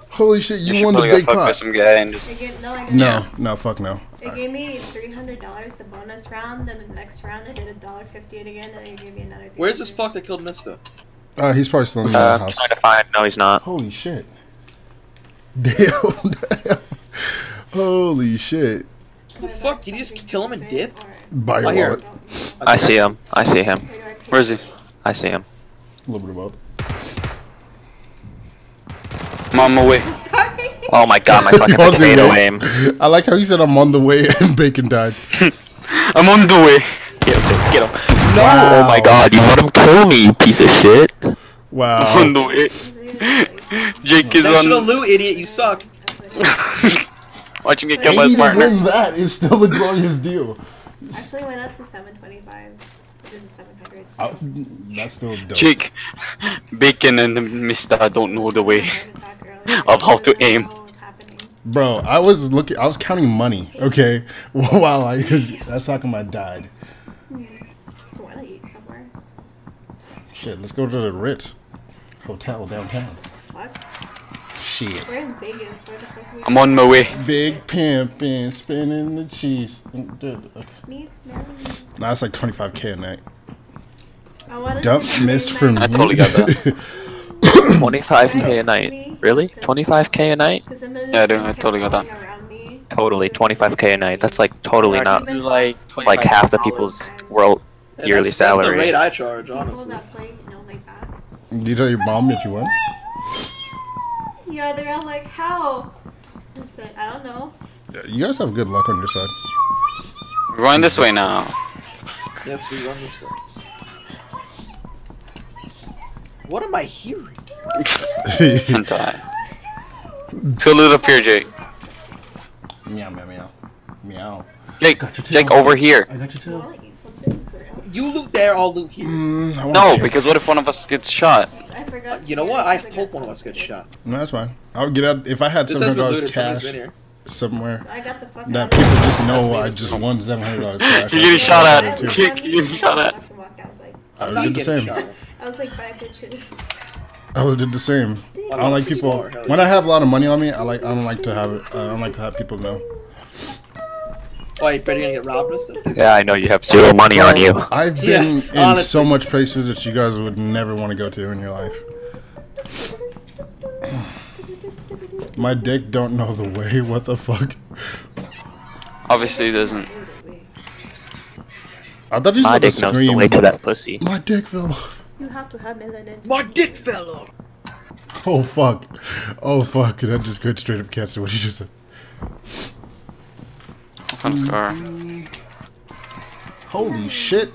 Holy shit! You, You should won the probably big get fucked by pot. some guy and just gave, no, I. No, no, fuck no. It gave me three hundred dollars the bonus round. Then the next round I did a dollar fifty again, and it gave me another. Where's this fuck that killed Mister? Uh, he's probably still in the Uh, house. trying to find. No, he's not. Holy shit! Damn! damn. Holy shit! The fuck? Did you just kill him and dip? Buy your oh, I hear wallet. I see him. I see him. where is he? I see him. A little bit of both. I'm on my way. Sorry. Oh my god, my fucking You're on the potato aim. I like how you said I'm on the way and Bacon died. I'm on the way. Get him, get him. No! Wow. Oh my god, you let him kill me, you piece of shit. I'm Wow. on the way. Jake is That should have on. loot, idiot. You suck. Watch him get killed by Maybe his to partner. win that is still a glorious deal. Actually went up to seven twenty five. Which is a seven hundred. Oh, that's still dope. Jake, Bacon and Mister don't know the way. Of how to aim. Bro, I was looking. I was counting money. Okay, while I because that's how come I died. Want to eat somewhere? Shit, let's go to the Ritz Hotel downtown. Fuck. Shit. We're in Vegas. Where the fuck we? I'm on my way. Big pimpin', spinning the cheese. Mm, me smelling. Nah, it's like 25k a night. I wanted Dump to missed from my- I totally got that. 25k a night. Really? 25k a night? Yeah, I do, I totally got that. kept falling around me. Totally, 25k a night. That's like totally not like like half the people's world yearly that's, That's the salary. rate I charge, honestly. That play, no, like that. Do you tell your mom if you win? Yeah, they're all like, how? I said, I don't know. You guys have good luck on your side. We're going this way now. Yes, we run this way. What am I hearing? And die. Let's go loot up here, Jake. meow meow meow meow. Jake, Jake, over here. I got your You tail. want to eat something? For real? You loot there, I'll loot here. Mm, No, to- because what if one of us gets shot? I forgot. to You know what? I, I 'cause got hope one of us something gets shot. No, that's fine. I'll get out if I had This seven has been hundred dollars cash somewhere I got the fuck that people just know I just won seven hundred dollars cash. You're getting shot at. was you're getting shot at. fucking walked out, I was like, I I'm was not did the same. I was like, bye bitches. I was did the same. I don't like people when I have a lot of money on me. I like I don't like to have it. I don't like to have people know. Why, you afraid you're gonna get robbed or something? Yeah, I know you have zero money on you. I've Yeah, been in so much places that you guys would never want to go to in your life. My dick don't know the way. What the fuck? Obviously, it doesn't. I thought you My were dick to knows the way to that pussy. My dick fell off. You have to have melanin. My dick fell off. Oh fuck. Oh fuck. That just went straight up cancer. What you just said. Fun scar. Holy shit.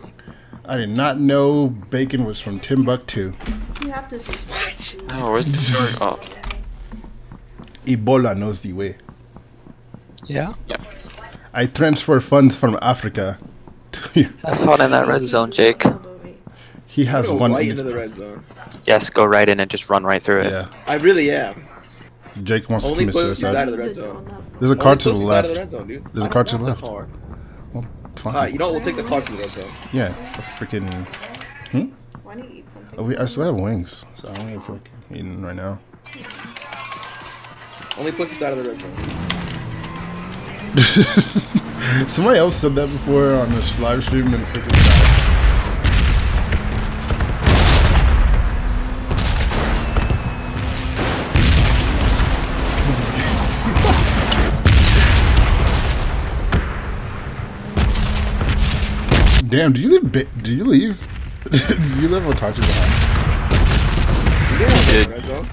I did not know bacon was from Timbuktu. You have to subscribe to. Oh, where's the scar? Oh, Ebola knows the way. Yeah. I transfer funds from Africa. to- Have fun in that red zone, Jake. he has one. right into the red zone. Yes, go right in and just run right through it. Yeah. I really am. Jake wants Only to commit pussies out suicide. of the red zone. There's a Only car to the pussies out left. of the red zone, dude. There's a I car to the want left. car. Fine. Alright, you know what? We'll take the car from the red zone. Yeah. Freaking. Hmm. Why don't you eat something? Oh, we, I still have wings, so I don't even feel like eating right now. Only pussies out of the red zone. Somebody else said that before on this live stream and freaking died. Damn, do you live? Do you leave? do you live Otachi behind? You didn't want to Did- the red zone.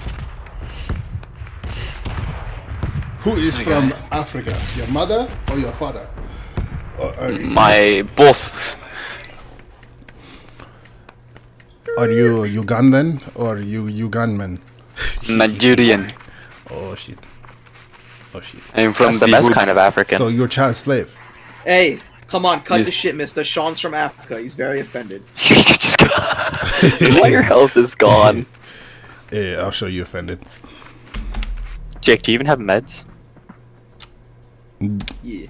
Who is from guy. Africa? Your mother or your father? Or, or, mm, My both. are you Ugandan or you Ugandan? Nigerian. Oh shit. Oh shit. I'm from That's the the best hood. kind of African. So you're a child slave. Hey, come on, cut the shit, mister. Sean's from Africa. He's very offended. you just go. Why your health is gone? Yeah, I'll show you offended. Jake, do you even have meds? Yeah.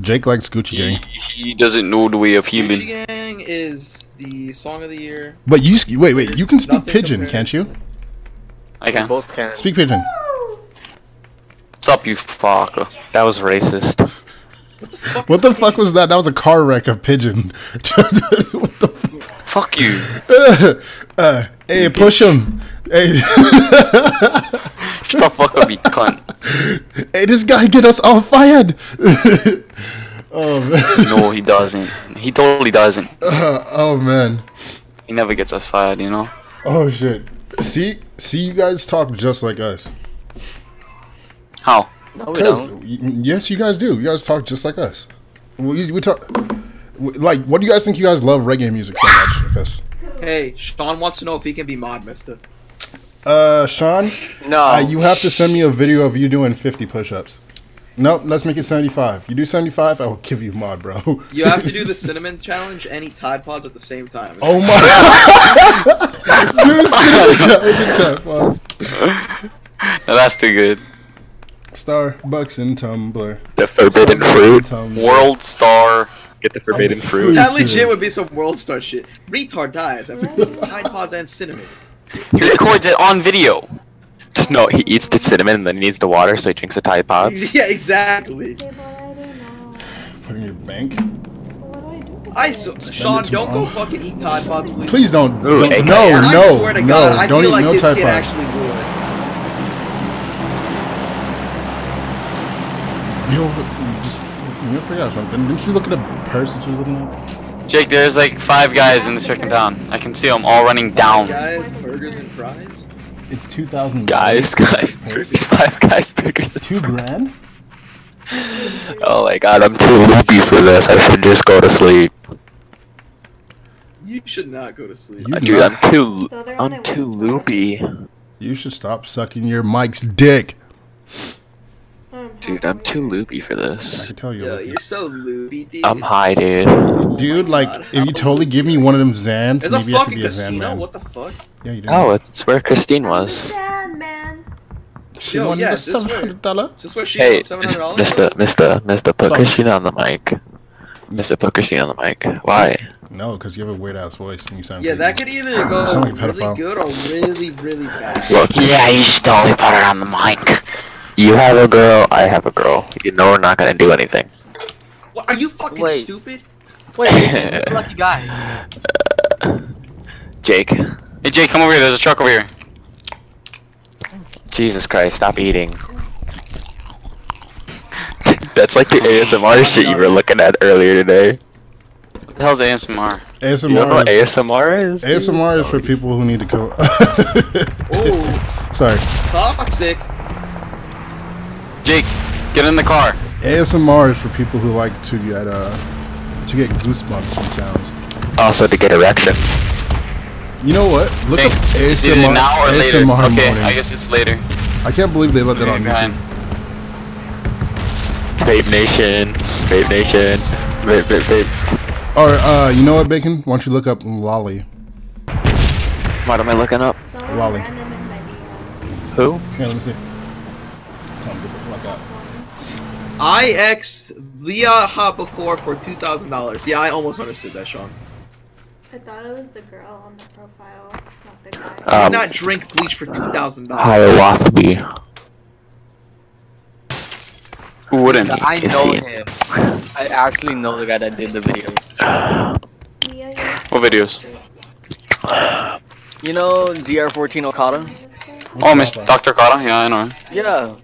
Jake likes Gucci He, Gang. he doesn't know the way of Gucci healing. Gang is the song of the year. But you s- wait, wait. You can speak Nothing pidgin, can't you? I can. Both can. Speak pidgin. What's up, you fucker? That was racist. What the fuck? What is the fuck was that? That was a car wreck of pidgin. what the fuck? Fuck you. Uh, hey, push him. Hey, Shut the fuck up, you cunt. hey, this guy get us all fired. oh man. No, he doesn't. He totally doesn't. Oh man. He never gets us fired, you know? Oh shit. See, see, you guys talk just like us. How? No, we Because don't. yes, you guys do. You guys talk just like us. We, we talk. we- Like, what do you guys think? You guys love reggae music so much? Because, Hey, Sean wants to know if he can be mod, mister. uh, Sean, No. uh, you have to send me a video of you doing 50 push-ups. Nope, let's make it 75. You do 75, I will give you mod, bro. You have to do the cinnamon challenge and eat Tide Pods at the same time. Oh my! Do the cinnamon challenge in time, pods. No, that's too good. Starbucks and Tumblr. The forbidden fruit. World Star. Get the forbidden Oh, fruit. That legit would be some world star shit. Retard dies after Tide Pods and cinnamon. He records it on video. Just no, he eats the cinnamon and then he needs the water, so he drinks the Tide Pods. yeah, exactly. Okay, but I don't know. Put in your bank. I do? with I it? so, Sean, don't go fucking eat Tide Pods, please. Please don't. Ooh, don't- egg no, white. no, I swear to no. God, I don't feel eat like no this Tide kid Pods. actually would. You just you forgot something. Didn't you look at a purse that you was looking at? Jake, there's like five guys in this freaking town. I can see them all running down. Guys, burgers and fries. It's two thousand Guys, guys, burgers, five guys, burgers. Two grand. Oh my god, I'm too loopy for this. I should just go to sleep. You should not go to sleep. You Dude, I'm too, So they're on I'm too loopy. You should stop sucking your Mike's dick. I'm Dude, I'm too loopy for I this. can tell you. Yo, you're so loopy, dude. I'm high, dude. Oh dude, my like, God, if you totally give me one of them Xans, There's maybe I could fucking be a Zan casino. man. What the fuck? Yeah, you didn't. Oh, it's where Christine was. sad, man. she Yo, wanted yeah, the this way. seven hundred dollar. Is this where she Hey, wants seven hundred dollars? Mr. Mr. Mr. Put Sorry. Christine on the mic. Mr. Put Christine on the mic. Why? No, because you have a weird ass voice and you sound. Yeah, that could either go like really good or really, really bad. Look, Yeah, you just totally put it on the mic. You have a girl, I have a girl. You know we're not gonna do anything. What, are you fucking Wait. stupid? Wait, you're the lucky guy. Uh, Jake, Hey Jake, come over here. There's a truck over here. Jesus Christ, stop eating. That's like the ASMR shit you were looking at earlier today. What the hell's ASMR? ASMR. You know what is- ASMR is? ASMR is for oh. people who need to kill. Oh, Sorry. toxic. Jake, get in the car. ASMR is for people who like to get uh to get goosebumps from sounds. Also to get erections. You know what? Look Hey, up is ASMR. now or later? Okay, morning. I guess it's later. I can't believe they let that on Behind. YouTube. Vape Nation. Vape Nation. Vape, vape, vape. Or uh, you know what, Bacon? Why don't you look up Lolly? What am I looking up? Someone Lolly. random in my DM. Who? Yeah, let me see. Tell 'em get the fuck out. IX Leah hot before for two thousand dollars. Yeah, I almost understood that, Sean. I thought it was the girl on the profile, not the guy. Do Um, not drink bleach for two thousand dollars. Hiawathby. Who wouldn't? I Is know him. I actually know the guy that did the videos. What videos? You know DR14 Okada? Oh, Miss Dr. Kata? Yeah, I know. Yeah.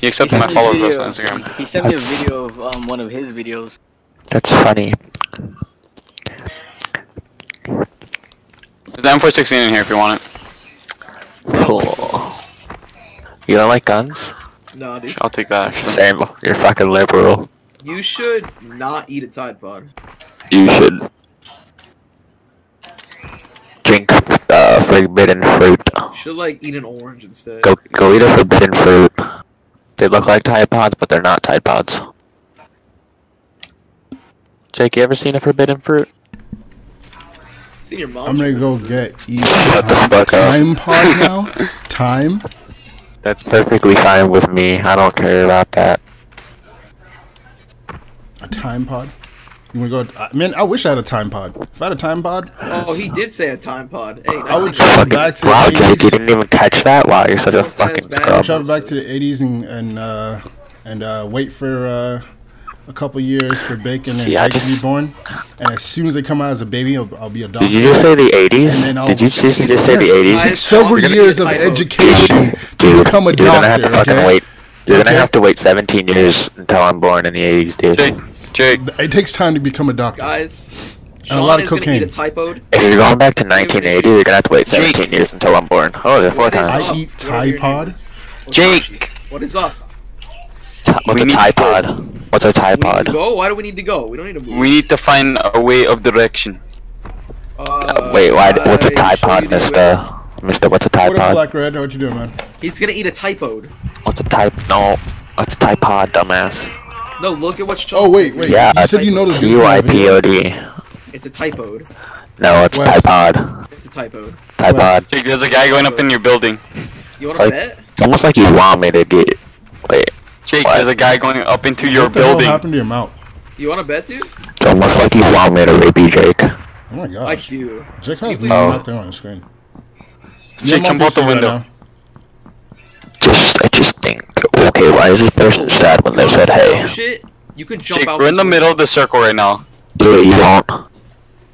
He accepted He my sent me a follow request video- on Instagram. He sent me a video of um, one of his videos. That's funny. There's an M416 in here if you want it. Cool. You don't like guns? No, dude. I'll take that actually. Same. You're fucking liberal. You should not eat a Tide Pod. You should drink uh, forbidden fruit. You should like eat an orange instead. Go go eat a forbidden fruit. They look like Tide Pods, but they're not Tide Pods. Jake, you ever seen a forbidden fruit? See your I'm gonna go get eat Shut the fuck up. time pod now. Time. That's perfectly fine with me. I don't care about that. A time pod. You wanna go? I man, I wish I had a time pod. If I had a time pod, Oh, he did say a time pod. Hey, I would travel back to the wow, Jake, you didn't even catch that? Wow, you're such a Almost as fucking bad. scrub. Travel back to the 80s and and uh, and uh, wait for uh, a couple years for Bacon and See, I Jake to be born. And as soon as they come out as a baby, I'll, I'll be adopted. Did you just say the And then 80s? I'll- Did you seriously just say Yes, the It 80s? takes several years of typo. education to Dude, become a you're gonna have doctor. to fucking Okay? wait. You're Okay. gonna have to wait 17 years until I'm born in the 80s, dude. Jake, Jake, It takes time to become a doctor. Guys, And a lot of is gonna cocaine. eat a typoed. If you're going back to 1980, you're gonna have to wait 17 years until I'm born. Oh, there's four times. I eat Whatever your Tide name Pod. is. What's up, Jake. What is up? What's We a need Tide. Pod? What's a Tide We need to Pod? go. Why do we need to go? We don't need to move. we need to find a way of direction. Uh, Wait, why? What's a Tide Pod, you the way. Mister? Mister, what's a Tide What up, Pod? Black Red? What you doing, man? He's gonna eat a typoed. What's a Tide? No. What's a Tide Pod, dumbass? No, look at what Sean Oh wait, said. wait. Yeah, you said you know the dude from that video? T-Y-P-O-D. It's a typoed. No, it's West. Tide Pod. It's a typoed. Tide West. There's a guy going up in your building. You want Like- to bet? It's almost like you want me to get. Wait. Jake, What? there's a guy going up into your What the hell building. happened to your mouth? You want to bet, dude? It's almost like you want me to rape you, Jake. Oh my gosh. I gosh. do. Jake has You- nothing on the screen. Jake, I'm on jump out the PC right window. now. Just, I just think, okay, why is this person sad when they You wanna said, hey? shit? You could jump Jake, out. we're in this the middle window. of the circle right now. Do it, you won't.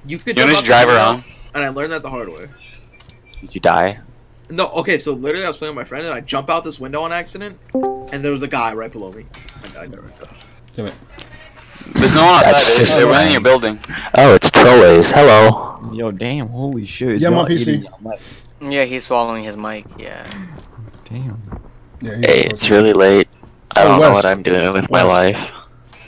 You could You jump want out to drive this window, around? And I learned that the hard way. Did you die? No, okay, so literally I was playing with my friend and I jump out this window on accident, and there was a guy right below me. I died. Damn it. There's no one outside. That's They're, just they're in your building. Oh, it's Trolleys. Hello. Yo, damn, holy shit. Yeah, I'm y'all on PC. eating y'all mic. Yeah, he's swallowing his mic. Yeah. Damn. Yeah, Hey, it's really late. I Oh, don't know what I'm doing with my life.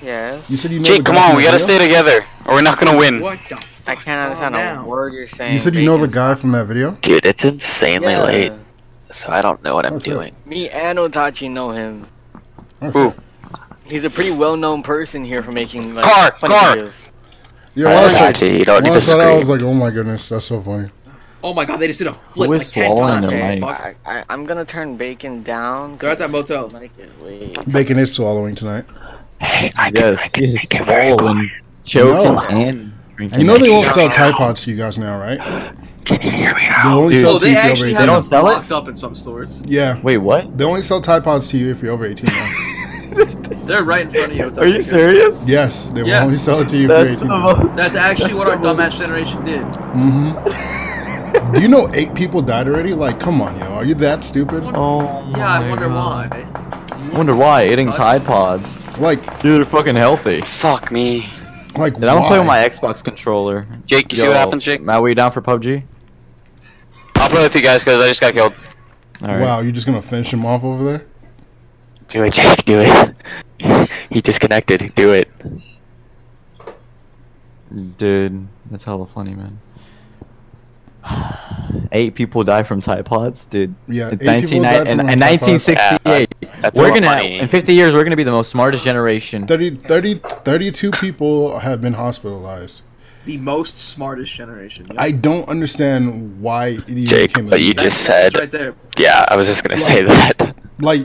Yes. You said you know Jake, come on, we gotta stay together, or we're not gonna win. What the I fuck? can't understand Calm a word you're saying. You said you know the guy from that video? Dude, it's insanely Yeah. late, so I don't know what I'm Oh, shit. doing. Me and Otachi know him. Oh, Who? shit. He's a pretty well-known person here for making like Car, funny car. videos. Yeah, I when I saw- Otachi, you don't when need I to saw that, I was like, oh my goodness, that's so funny. Oh my god, they just did a flip Who is like 10 swallowing times. their mic? I, I, I'm gonna turn Bacon down. They're at that 'cause motel. Mike is way- Bacon is swallowing tonight. Hey, I can, Yes, I can he's make very swallowing choking No. and drinking. You know they won't sell Tide Pods to you guys now, right? Can you hear me They only Dude. sell Oh, to they you if you're actually over have 18. don't them sell it? locked up in some stores. Yeah, Wait, what? they only sell Tide Pods to you if you're over 18 now. They're right in front of you. Are you serious? yes, they will Yeah. only sell it to you if That's you're 18 now. That's actually what our dumbass generation did. Mm-hmm. Do you know eight people died already? Like, come on, yo, are you that stupid? Oh. Yeah, I wonder God. why. I wonder why eating Tide Pods. Like, Dude, they're fucking healthy. Fuck me. like Dude, I'm gonna play with my Xbox controller. Jake, you see what happens, Jake? Matt, were you down for PUBG? I'll play with you guys because I just got killed. Alright. Wow, you're just gonna finish him off over there? Do it, Jake. Do it. he disconnected. Do it. Dude, that's hella funny, man. Eight people die from Tide Pods, dude. Yeah, In, eight people 19, died in, from in Tide Pods. 1968, That's we're gonna money. in 50 years we're gonna be the most smartest generation. 30, 30, 32 people have been hospitalized. The most smartest generation. Yeah. I don't understand why it even Jake, came but you into- just That's said. right there. Yeah, I was just gonna say that. like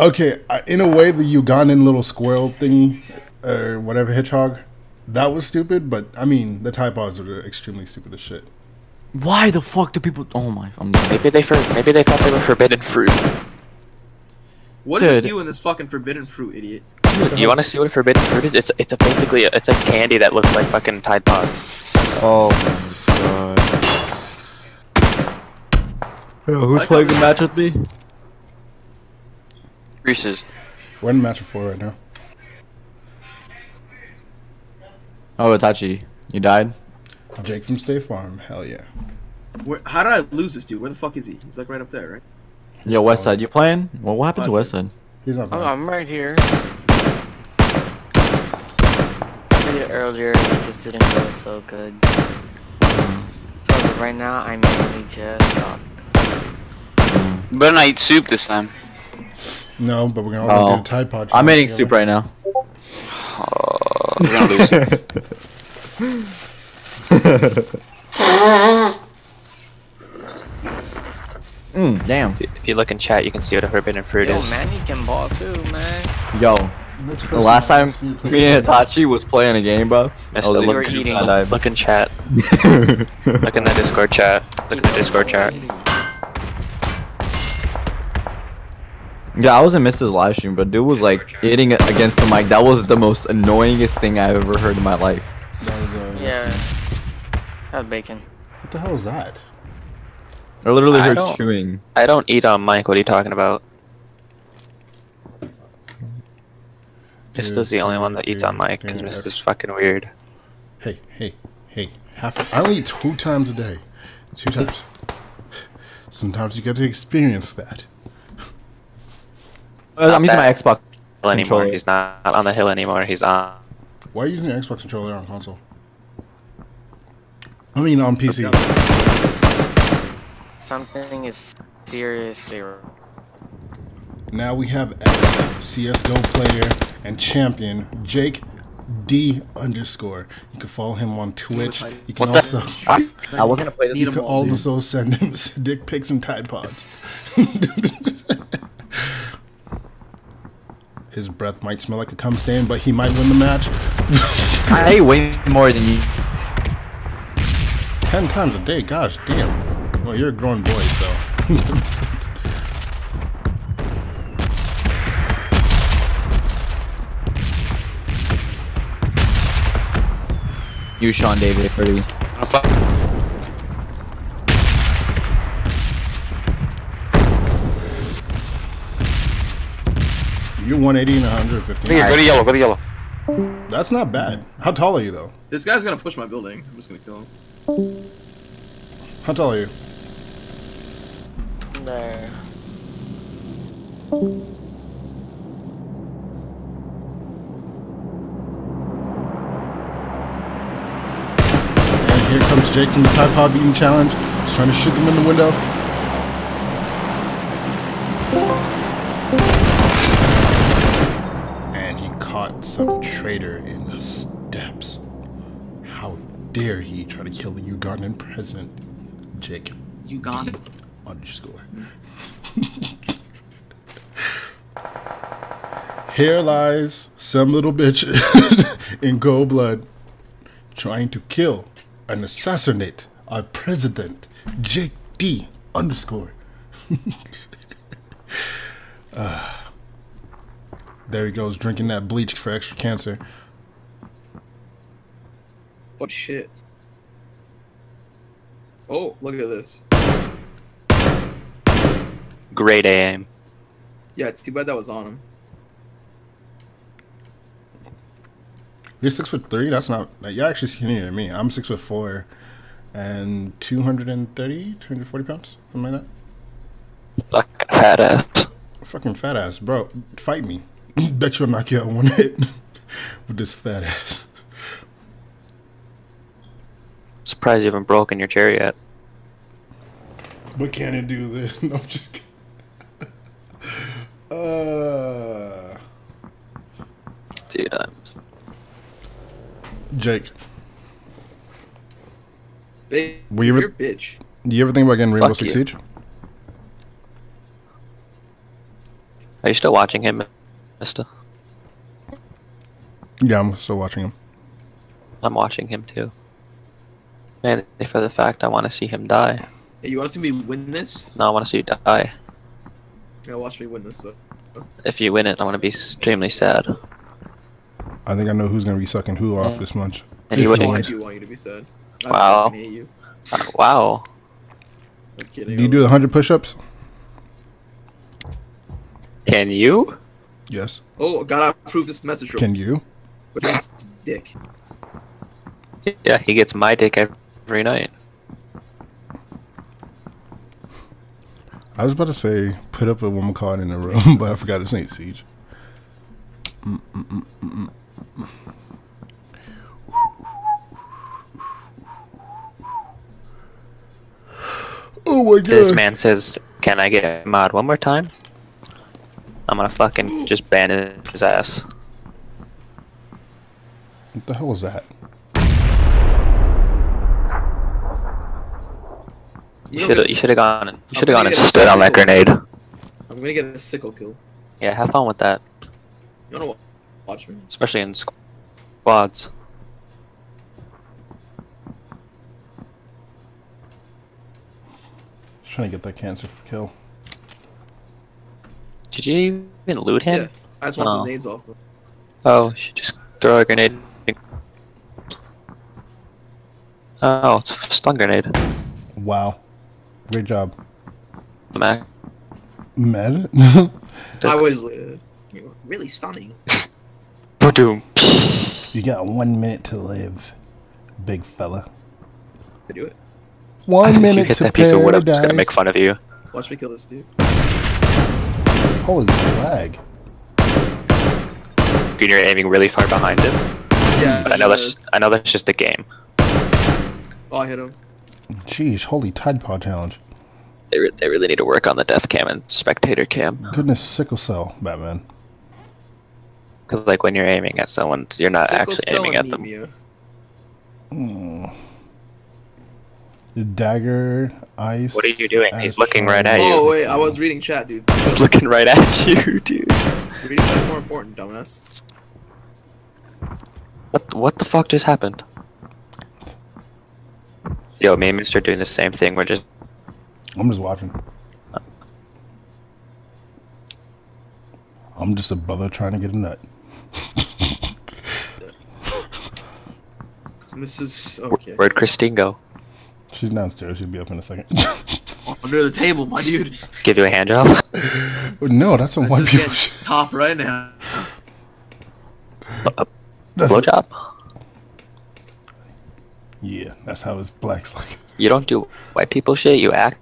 okay in a way the ugandan little squirrel thingy or whatever hedgehog that was stupid but i mean the Tide Pods are extremely stupid as shit Why the fuck do people? Oh my! I'm. Maybe they for maybe they thought they were forbidden fruit. What with Dude. you and this fucking forbidden fruit, idiot? Dude, You want to see what a forbidden fruit is? It's it's a basically it's a candy that looks like fucking Tide Pods. Oh my god. Yo, who's Like playing how the match with me? Reese's. we're in match of four right now Oh, Itachi, you died. Jake from state farm hell yeah Where, how did I lose this dude? Where the fuck is he? He's like right up there, right? Yo, Westside, you playing? Well, what happened to Westside. Westside? he's not playing. Oh. I'm right here. Did it earlier, it just didn't go so good. So right now, I'm mainly just shocked. Better not eat soup this time. no but we're gonna all Oh. do a tide pod I'm eating together. soup right now. Uh, we're gonna lose. Mm, damn. If you look in chat, you can see what a forbidden fruit Yo, is. man, you can ball too, man. Yo, the last time wants to play- me and Itachi was playing a game, bro. I Missed. You were eating. I died. Look in chat. Look in the Discord chat. Look in the Discord chat. Yeah, I was in Mrs. live stream, but dude was like hitting it against the mic. That was the most annoyingest thing I've ever heard in my life. that was, uh, Yeah. That bacon. what the hell is that I literally I heard don't- chewing. I don't eat on mic. What are you talking about? Mista's the only one that eats on mic because Dude, Mista's fucking weird. hey hey hey half i only eat two times a day two times sometimes you get to experience that I'm using my. Xbox. Anymore. Controller. He's not on the hill anymore. He's on. why are you using the xbox controller on console i mean on pc Something is seriously wrong. Now we have X CSGO player and champion Jake D underscore. You can follow him on Twitch. You can What the- also I was gonna play this. Need you 'em can all, dude. also send him dick pics and Tide Pods. His breath might smell like a cum stain, but he might win the match I ate way more than you. Ten times a day. Gosh damn. Well, you're a grown boy, so. that makes sense. You, Sean David, pretty. You're 180 and 150. Here, go to yellow. Go to yellow. That's not bad. How tall are you though? This guy's gonna push my building. I'm just gonna kill him. How tall are you? There. And here comes Jake from the Tide Pod Beating Challenge. He's trying to shoot them in the window. And he caught some traitor in the steps. Dare he try to kill the Ugandan president, Jake Uganda. underscore. Here lies some little bitch in gold blood trying to kill and assassinate our president, Jake D underscore. Ah. there he goes, drinking that bleach for extra cancer. What shit? Oh, look at this. Great aim. Yeah, it's too bad that was on him. You're six foot three. That's not. You're actually skinnier than me. I'm six foot four, and 230, 240 pounds, something like that. Fucking fat ass. Fucking fat ass, bro. Fight me. Bet you'll knock you out one hit with this fat ass. Surprised you haven't broken your chair yet. But can it do this? No, I'm just kidding. Uh, Dude, I'm. Jake, Big, Were you ever- you're a bitch. do you ever think about getting Rainbow Fuck Six you. Siege? Are you still watching him, Mister? Yeah, I'm still watching him. I'm watching him too. Mainly for the fact I want to see him die. Hey, you want to see me win this? No, I want to see you die. Yeah, watch me win this though. If you win it, I want to be extremely sad. I think I know who's gonna be sucking who off this month. And you would- Oh, I do want you to be sad. I Wow. fucking hate you. Uh, wow. I'm kidding. Do you do hundred push-ups? Can you? Yes. Oh, gotta approve this message. Can you? But it's dick. Yeah, he gets my dick every night. I was about to say put up a woman card in the room, but I forgot this ain't Siege. Mm, mm, mm, mm, mm. Oh my god! This man says, "Can I get mod one more time?" I'm gonna fucking just ban his ass. What the hell was that? You You should you should have gone. You should have gone and get a stood on that grenade. I'm gonna get a sickle kill. Yeah, have fun with that, You wanna watch me? especially in squads. Trying to get that cancer for kill. Did you even loot him? Yeah. I just want Oh. the nades off. him. Oh, you should just throw a grenade. Oh, it's a stun grenade. Wow. Great job. Mac. Mad? I was uh, really stunning. Boom. you got one minute to live, big fella. I do it. One If you minute hit to that piece of wood, I'm just gonna make fun of you. Watch me kill this dude. Holy lag. You're aiming really far behind him. Yeah. But I know that's just, I know that's just a game. Oh, I hit him. Jeez, holy Tide Pod challenge. They, re- they really need to work on the death cam and spectator cam. Goodness, sickle cell, Batman. Because like when you're aiming at someone, you're not Sickle actually aiming at them. anemia. Hmm. Dagger, ice. What are you doing? He's looking right at you. Oh wait, I was reading chat, dude. He's looking right at you, dude. Reading chat's more important, dumbass. What what the fuck just happened? Yo, me and Mister are doing the same thing. We're just I'm just watching. I'm just a brother trying to get a nut. This is okay. where'd Christine go? She's downstairs. She'll be up in a second. Under the table, my dude. Give you a hand job? no, that's some white is people getting top right now. Uh, uh, that's, Blowjob? Yeah, that's how it's blacks like. You don't do white people shit. You act.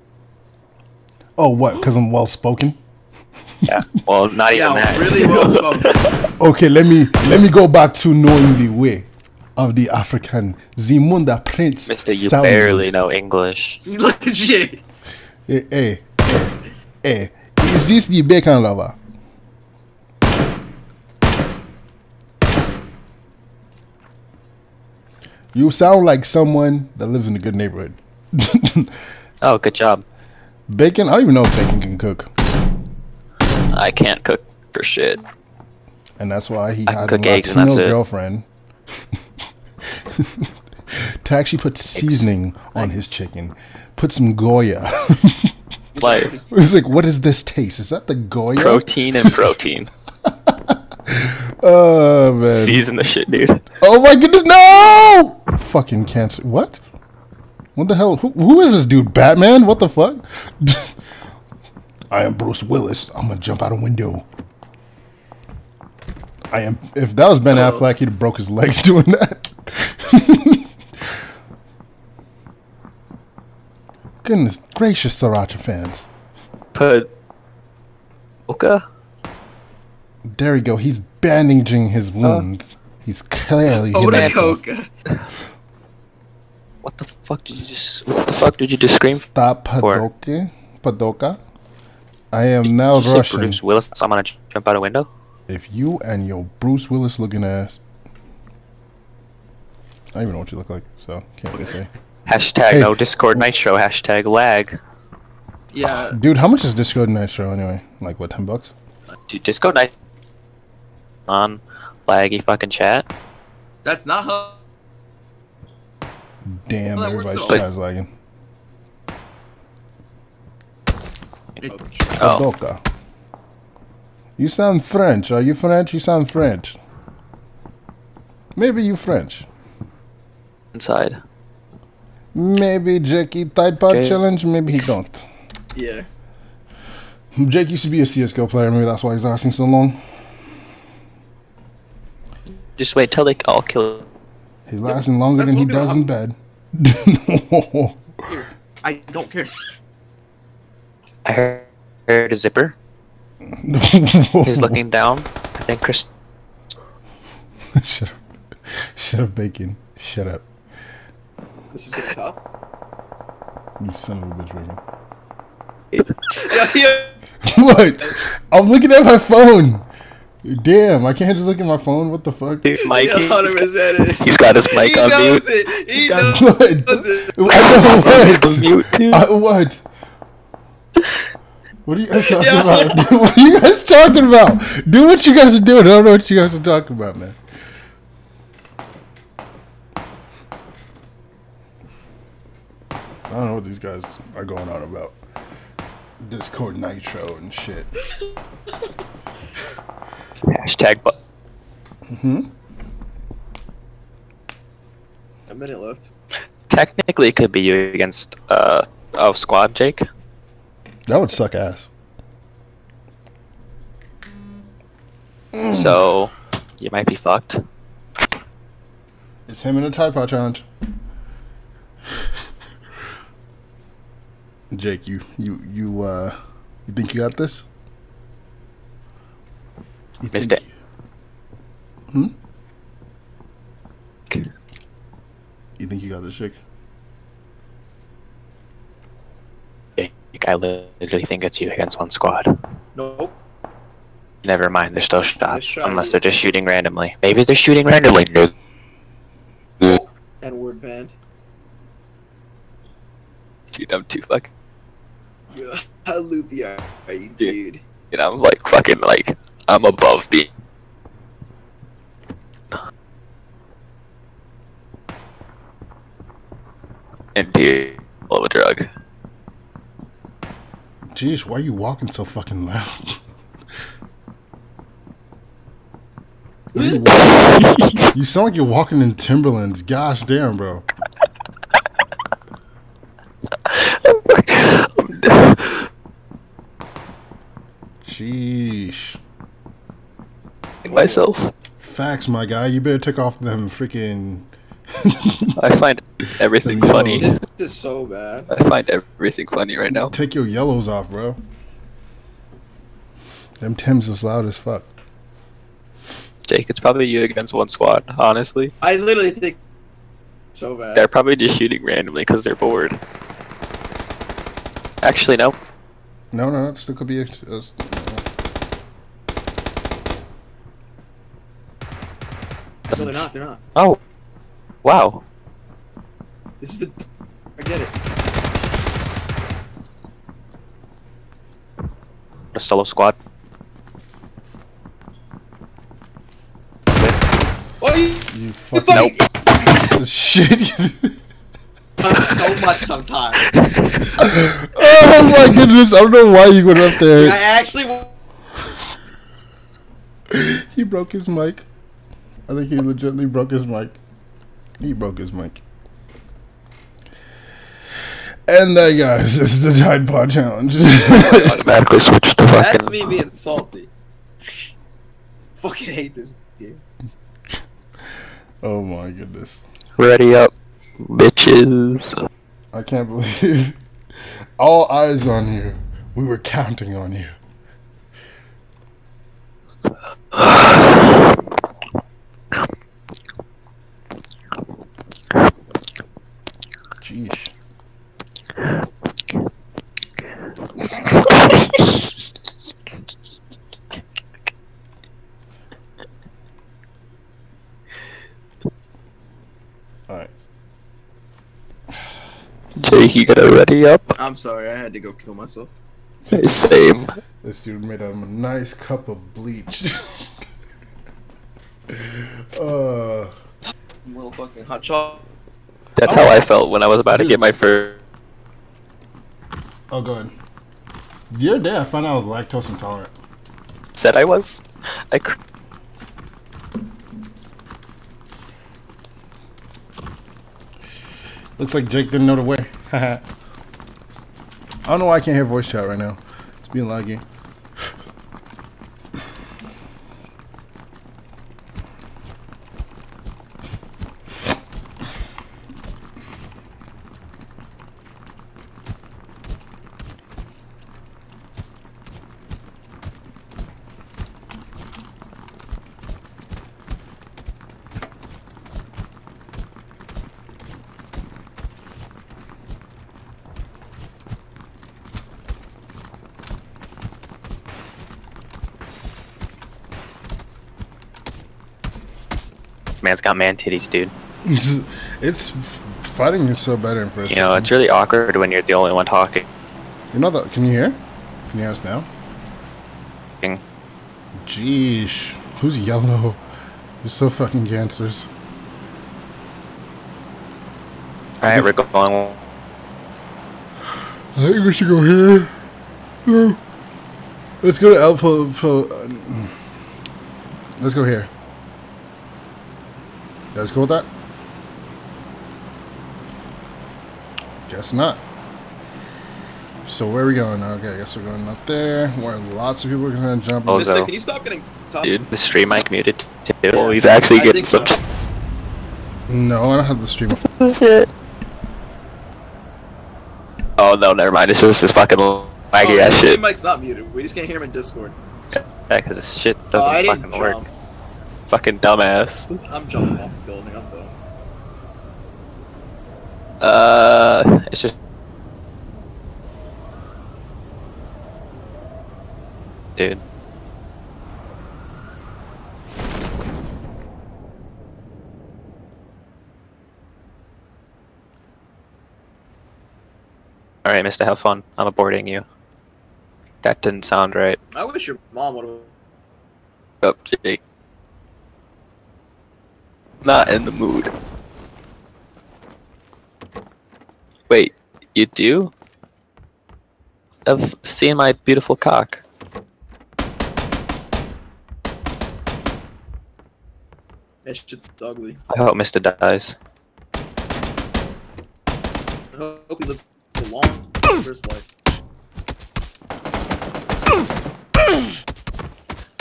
Oh, what? Because I'm well spoken. Yeah. Well, not even Yeah, that. really well spoken. Okay, let me let me go back to knowing the way of the African Zamunda Prince. Mister, you sounds. barely know English. Look at shit. Hey, hey, hey, hey, is this the bacon lover? You sound like someone that lives in a good neighborhood. Oh, good job. bacon? I don't even know if bacon can cook. I can't cook for shit. And that's why he I had a cook eggs and Latino girlfriend. to actually put seasoning on his chicken. Put some Goya. Like it's like, what is this taste? Is that the Goya? protein and protein. Oh man. Season the shit, dude. Oh my goodness, no! Fucking cancer. What? What the hell? Who, who is this dude? Batman? What the fuck? I am Bruce Willis. I'm gonna jump out a window. I am. If that was Ben Affleck, he'd have broke his legs doing that. Goodness gracious, Sriracha fans. Put Oka. There we go. He's bandaging his uh. wounds. He's clearly. Oda man. Coca. What the fuck did you just? What the fuck did you just scream? Stop Padoka. Padoka. I am now Did you say Bruce Willis. So I'm gonna jump out a window. If you and your Bruce Willis looking ass. I don't even know what you look like, so can't really say. Hashtag Hey. no Discord Nitro. Hashtag lag. Yeah. Dude, how much is Discord Nitro anyway? Like what, ten bucks? Dude, Discord Nitro on laggy fucking chat. That's not how. Damn, Well, everybody's out. chat's lagging. Oh, Padoka. You sound French. Are you French? You sound French. Maybe you French. inside. Maybe Jackie Tide Pod Okay. challenge. Maybe he don't. Yeah. Jake used to be a CS:GO player. Maybe that's why he's lasting so long. Just wait till they all kill. Him. He's lasting longer That's than he does in bed. I don't care. I heard, heard a zipper. He's looking down. I think Chris. Shut up. Shut up, bacon. Shut up. This is the top. You son of a bitch, bacon. Yeah, yeah. what? I'm looking at my phone. Damn, I can't just look at my phone. What the fuck? Dude, Mikey. Yeah, 100% He's got his mic he on knows mute. it. He got- knows What? it. I know On mute too. what? Uh, what? What are you guys talking Yeah. about? what are you guys talking about? Do what you guys are doing. I don't know what you guys are talking about, man. I don't know what these guys are going on about. Discord Nitro and shit. Hashtag. But Mhm. A minute left. technically, it could be you against uh oh squad Jake. That would suck ass. So you might be fucked. It's him in a Tide Pod challenge. Jake, you you you uh you think you got this? You Missed think- it. Hmm? You think you got this, Jake? Jake, I literally think it's you against one squad. Nope. Never mind, there's still shots try. unless they're just shooting randomly. Maybe they're shooting randomly. No. N word band. Dude, I'm too fucking. Yeah. How loopy are, are you, Dude. dude? You know, I'm like fucking like I'm above being. And dude, love a drug. Jeez, why are you walking so fucking loud? You, you sound like you're walking in Timberlands. Gosh damn, bro. Sheesh. myself. Facts, my guy. You better take off them freaking. I find everything funny. This is so bad. I find everything funny right now. Take your yellows off, bro. Them Tims is loud as fuck. Jake, it's probably you against one squad. Honestly, I literally think so bad. they're probably just shooting randomly because they're bored. Actually, no. No, no, it still could be. A, a, No, they're not. They're not. Oh, wow. This is the. I get it. A solo squad. Oh, you, you you fucking fucking. piece of shit. so much sometimes. oh my goodness! I don't know why you went up there. I actually. he broke his mic. I think he legitimately broke his mic. He broke his mic. And that, guys, this is the Tide Pod Challenge. Automatically switch to That's fucking. me being salty. Fucking hate this game. oh my goodness. Ready up, bitches. I can't believe all eyes on you. We were counting on you. Jeez. Alright. Jake, you gotta ready up. I'm sorry, I had to go kill myself. Same. This dude made him a nice cup of bleach. uh, Little fucking hot chocolate. That's how I felt when I was about to get my first. oh, go ahead. The other day I found out I was lactose intolerant. Said I was. I. Cr- Looks like Jake didn't know the way. I don't know why I can't hear voice chat right now. It's being laggy. Got man titties, dude. it's fighting is so better in first. You know, person. it's really awkward when you're the only one talking. You know that? Can you hear? Can you hear us now? Ding. Jeez, who's yellow? You're so fucking gangsters. Alright, we're going. I think we should go here. No. Let's go to. Uh, let's go here. Let's go with that. Guess not. So where are we going? Okay, I guess we're going up there. Where lots of people are gonna jump. Oh. Mister, can you stop getting top? Dude, the stream mic muted too. Yeah, He's actually I getting think some so. No, I don't have the stream. shit. Oh no, never mind. It's just this fucking laggy oh, ass his shit. stream mic's not muted. We just can't hear him in Discord. Yeah, because this shit Oh, doesn't I didn't fucking work. jump. Fucking dumbass. I'm jumping off the building. I'm done. Uh, it's just. Dude. Alright, Mister, have fun. I'm aborting you. That didn't sound right. I wish your mom would have. Up, Jake. Not in the mood. Wait, you do? I've seen my beautiful cock. That shit's ugly. I hope Mister dies. I hope he lives a long first life.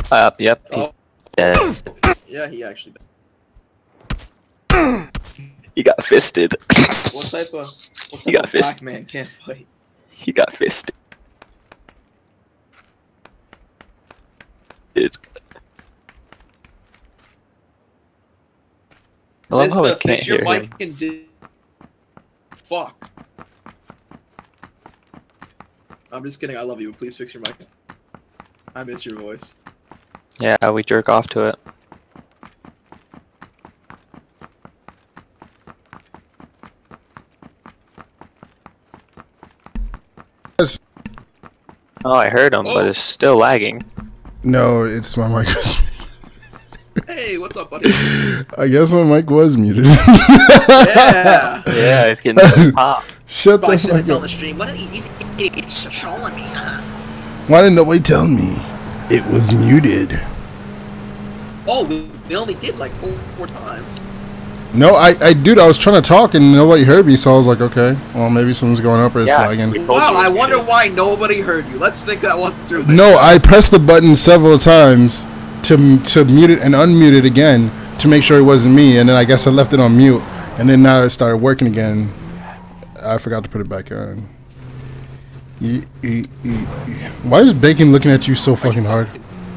Uh, yep, he's Oh. dead. Yeah, he actually. He got fisted. What type of what He got of fist- black man can't fight? he got fisted. Dude. I love how I can't fix your hear mic him. and Fuck. I'm just kidding. I love you. Please fix your mic. I miss your voice. Yeah, we jerk off to it. Oh, I heard him, but Oh. it's still lagging. No, it's my microphone. Hey, what's up, buddy? I guess my mic was muted. yeah. Yeah, it's getting so pop. Shut Probably the shouldn't fuck tell up. the stream. What are these idiots trolling me, huh? Why didn't nobody tell me? It was muted. Oh, we, we only did like four, four times. No, I, I, dude, I was trying to talk and nobody heard me, so I was like, okay, well, maybe something's going up or it's Yeah, lagging. Wow, I wonder why nobody heard you. Let's think that one through. No, I pressed the button several times to to mute it and unmute it again to make sure it wasn't me, and then I guess I left it on mute, and then now it started working again. I forgot to put it back on. E- e- e- e- Why is Bacon looking at you so fucking hard?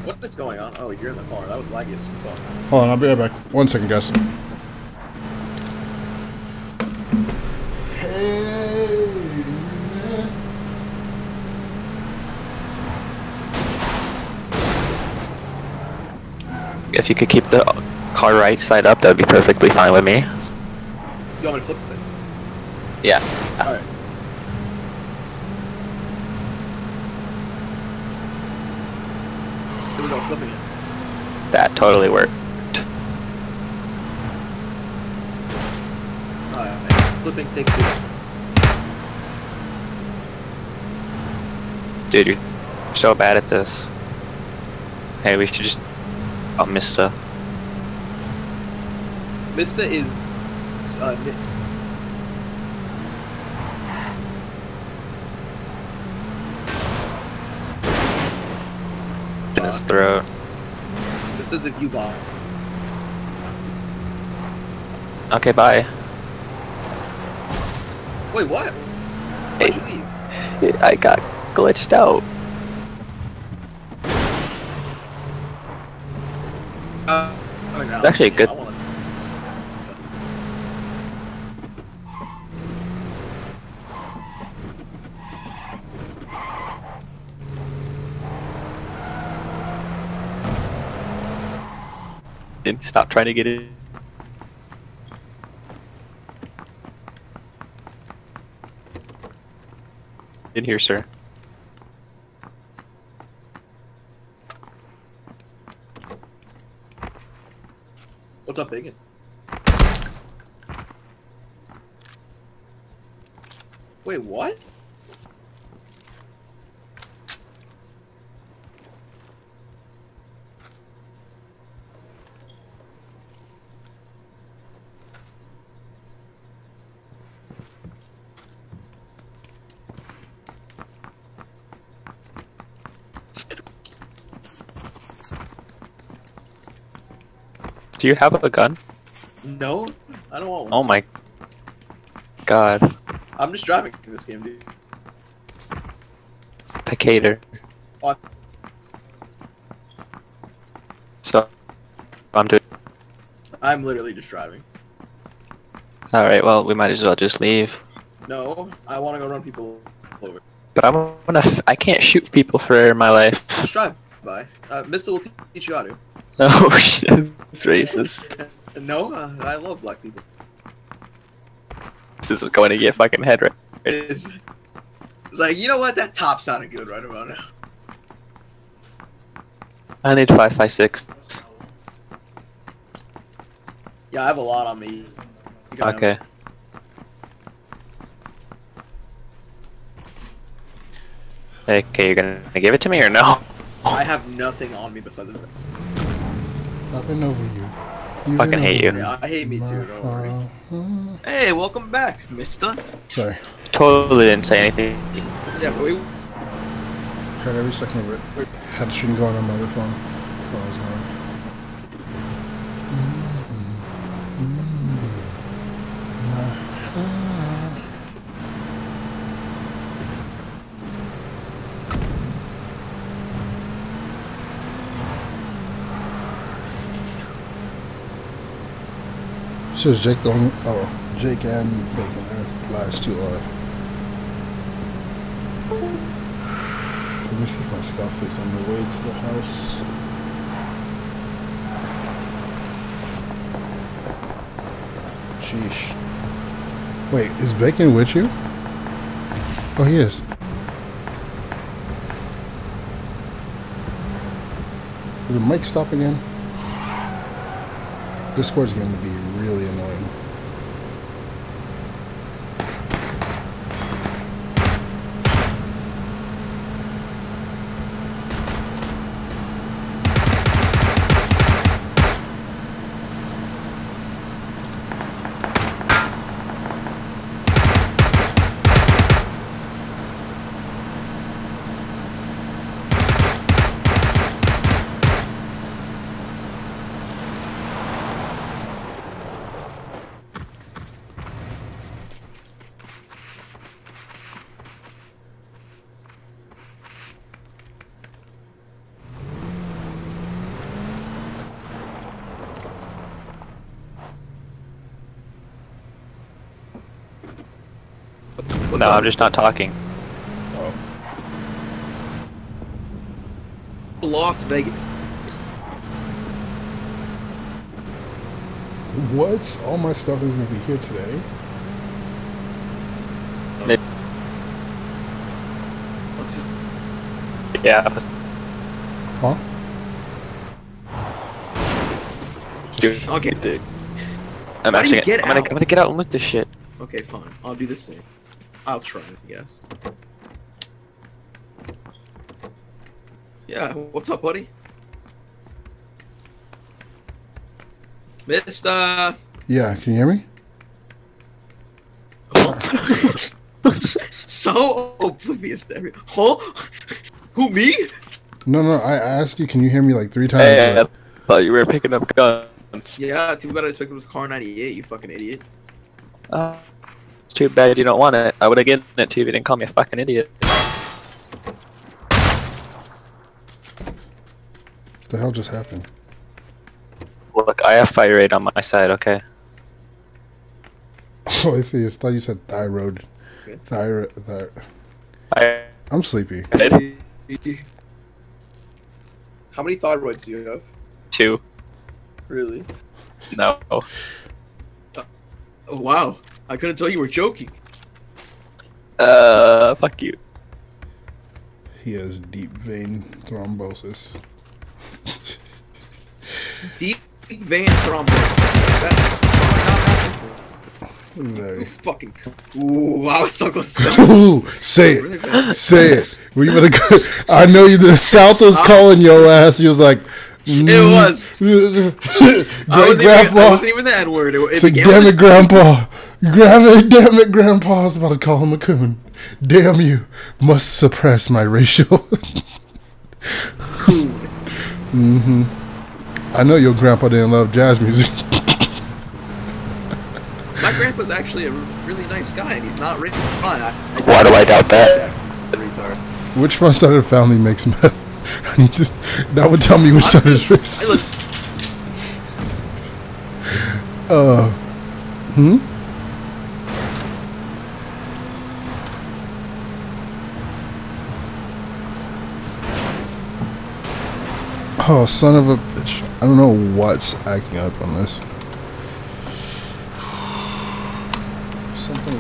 What is going on? Oh, you're in the car. That was laggy as fuck. Hold on, I'll be right back. One second, guys. If you could keep the car right side up, that would be perfectly fine with me. You want me to flip it? Yeah. Alright. Here we go, flipping it. That totally worked. Alright, flipping, take two. Dude, you're so bad at this. Hey, we should just. Oh, Mister. Mista is. Uh, mi- His throat. Mista's a view bomb. Okay, bye. Wait, what? Why'd you leave? I got glitched out. It's actually a good- Didn't stop trying to get it. In here, sir. What's up, Bacon? Wait, what? Do you have a gun? No, I don't want one. Oh my god. I'm just driving in this game, dude. It's Picator. Oh, So, I'm doing. I'm literally just driving. Alright, well, we might as well just leave. No, I want to go run people over. But I'm gonna. F- I can't shoot people for my life. Just drive by. Uh, Mister will teach you how to. Oh shit. It's racist. no, uh, I love black people. This is going to get fucking head right. It's, it's like, you know what? That top sounded good right about now. I need 556. Yeah, I have a lot on me. You can have Okay. Okay, you're gonna give it to me or no? I have nothing on me besides a vest. I've been over you. You've Fucking hate you. Yeah, I hate me too. Don't worry. Uh, Hey, welcome back, Mister. sorry. Totally didn't say anything. Yeah, but we. Heard every second of it. Had a stream going on my other phone while I was gone. Says Jake the oh Jake and Bacon are last two are. Let me see if my stuff is on the way to the house. Sheesh. Wait, is Bacon with you? Oh, he is. Did the mic stop again? Discord's going to be really. What's No. I'm just not talking. Oh. Las Vegas. What? All my stuff is going to be here today? Maybe. Let's just Yeah. Huh? Dude, Okay. dude. I'm Why do you actually. get I'm gonna, out? I'm gonna get out and loot this shit. Okay, fine. I'll do the same. I'll try, I guess. Yeah, what's up, buddy? Mister. Yeah, can you hear me? so oblivious to every. Huh? Who me? No, no, I asked you, can you hear me like three times? Hey, I but- thought you were picking up guns. Yeah, too bad I expected it was Kar98. You fucking idiot. Uh, it's too bad you don't want it. I would have given it to you if you didn't call me a fucking idiot. What the hell just happened? Look, I have fire rate on my side. Okay. Oh, I see. I thought you said thyroid. Okay. Thyroid. Thyroid. I. I'm sleepy. How many thyroids do you have? Two. Really? No. Oh wow! I couldn't tell you were joking. Uh, fuck you. He has deep vein thrombosis. Deep vein thrombosis. That's probably not happening. Very. You fucking. Ooh, I was so close. to- Ooh, say it. bad. Say it. Were you gonna go? I know you. The South was calling your ass. He was like, It was. Great I wasn't, even, grandpa. I wasn't even the N word. It, it It's like, began damn with it, a- grandpa. Grandma, damn it, grandpa. I was about to call him a coon. Damn you. Must suppress my racial. Coon. Mm-hmm. I know your grandpa didn't love jazz music. My grandpa's actually a really nice guy, and he's not rich. I, I, Why do I doubt that? Retard. Which front side of the family makes meth? I need to. That would tell me which side is Hey, racist. listen, Uh. Hmm? Oh, son of a bitch. I don't know what's acting up on this. Something.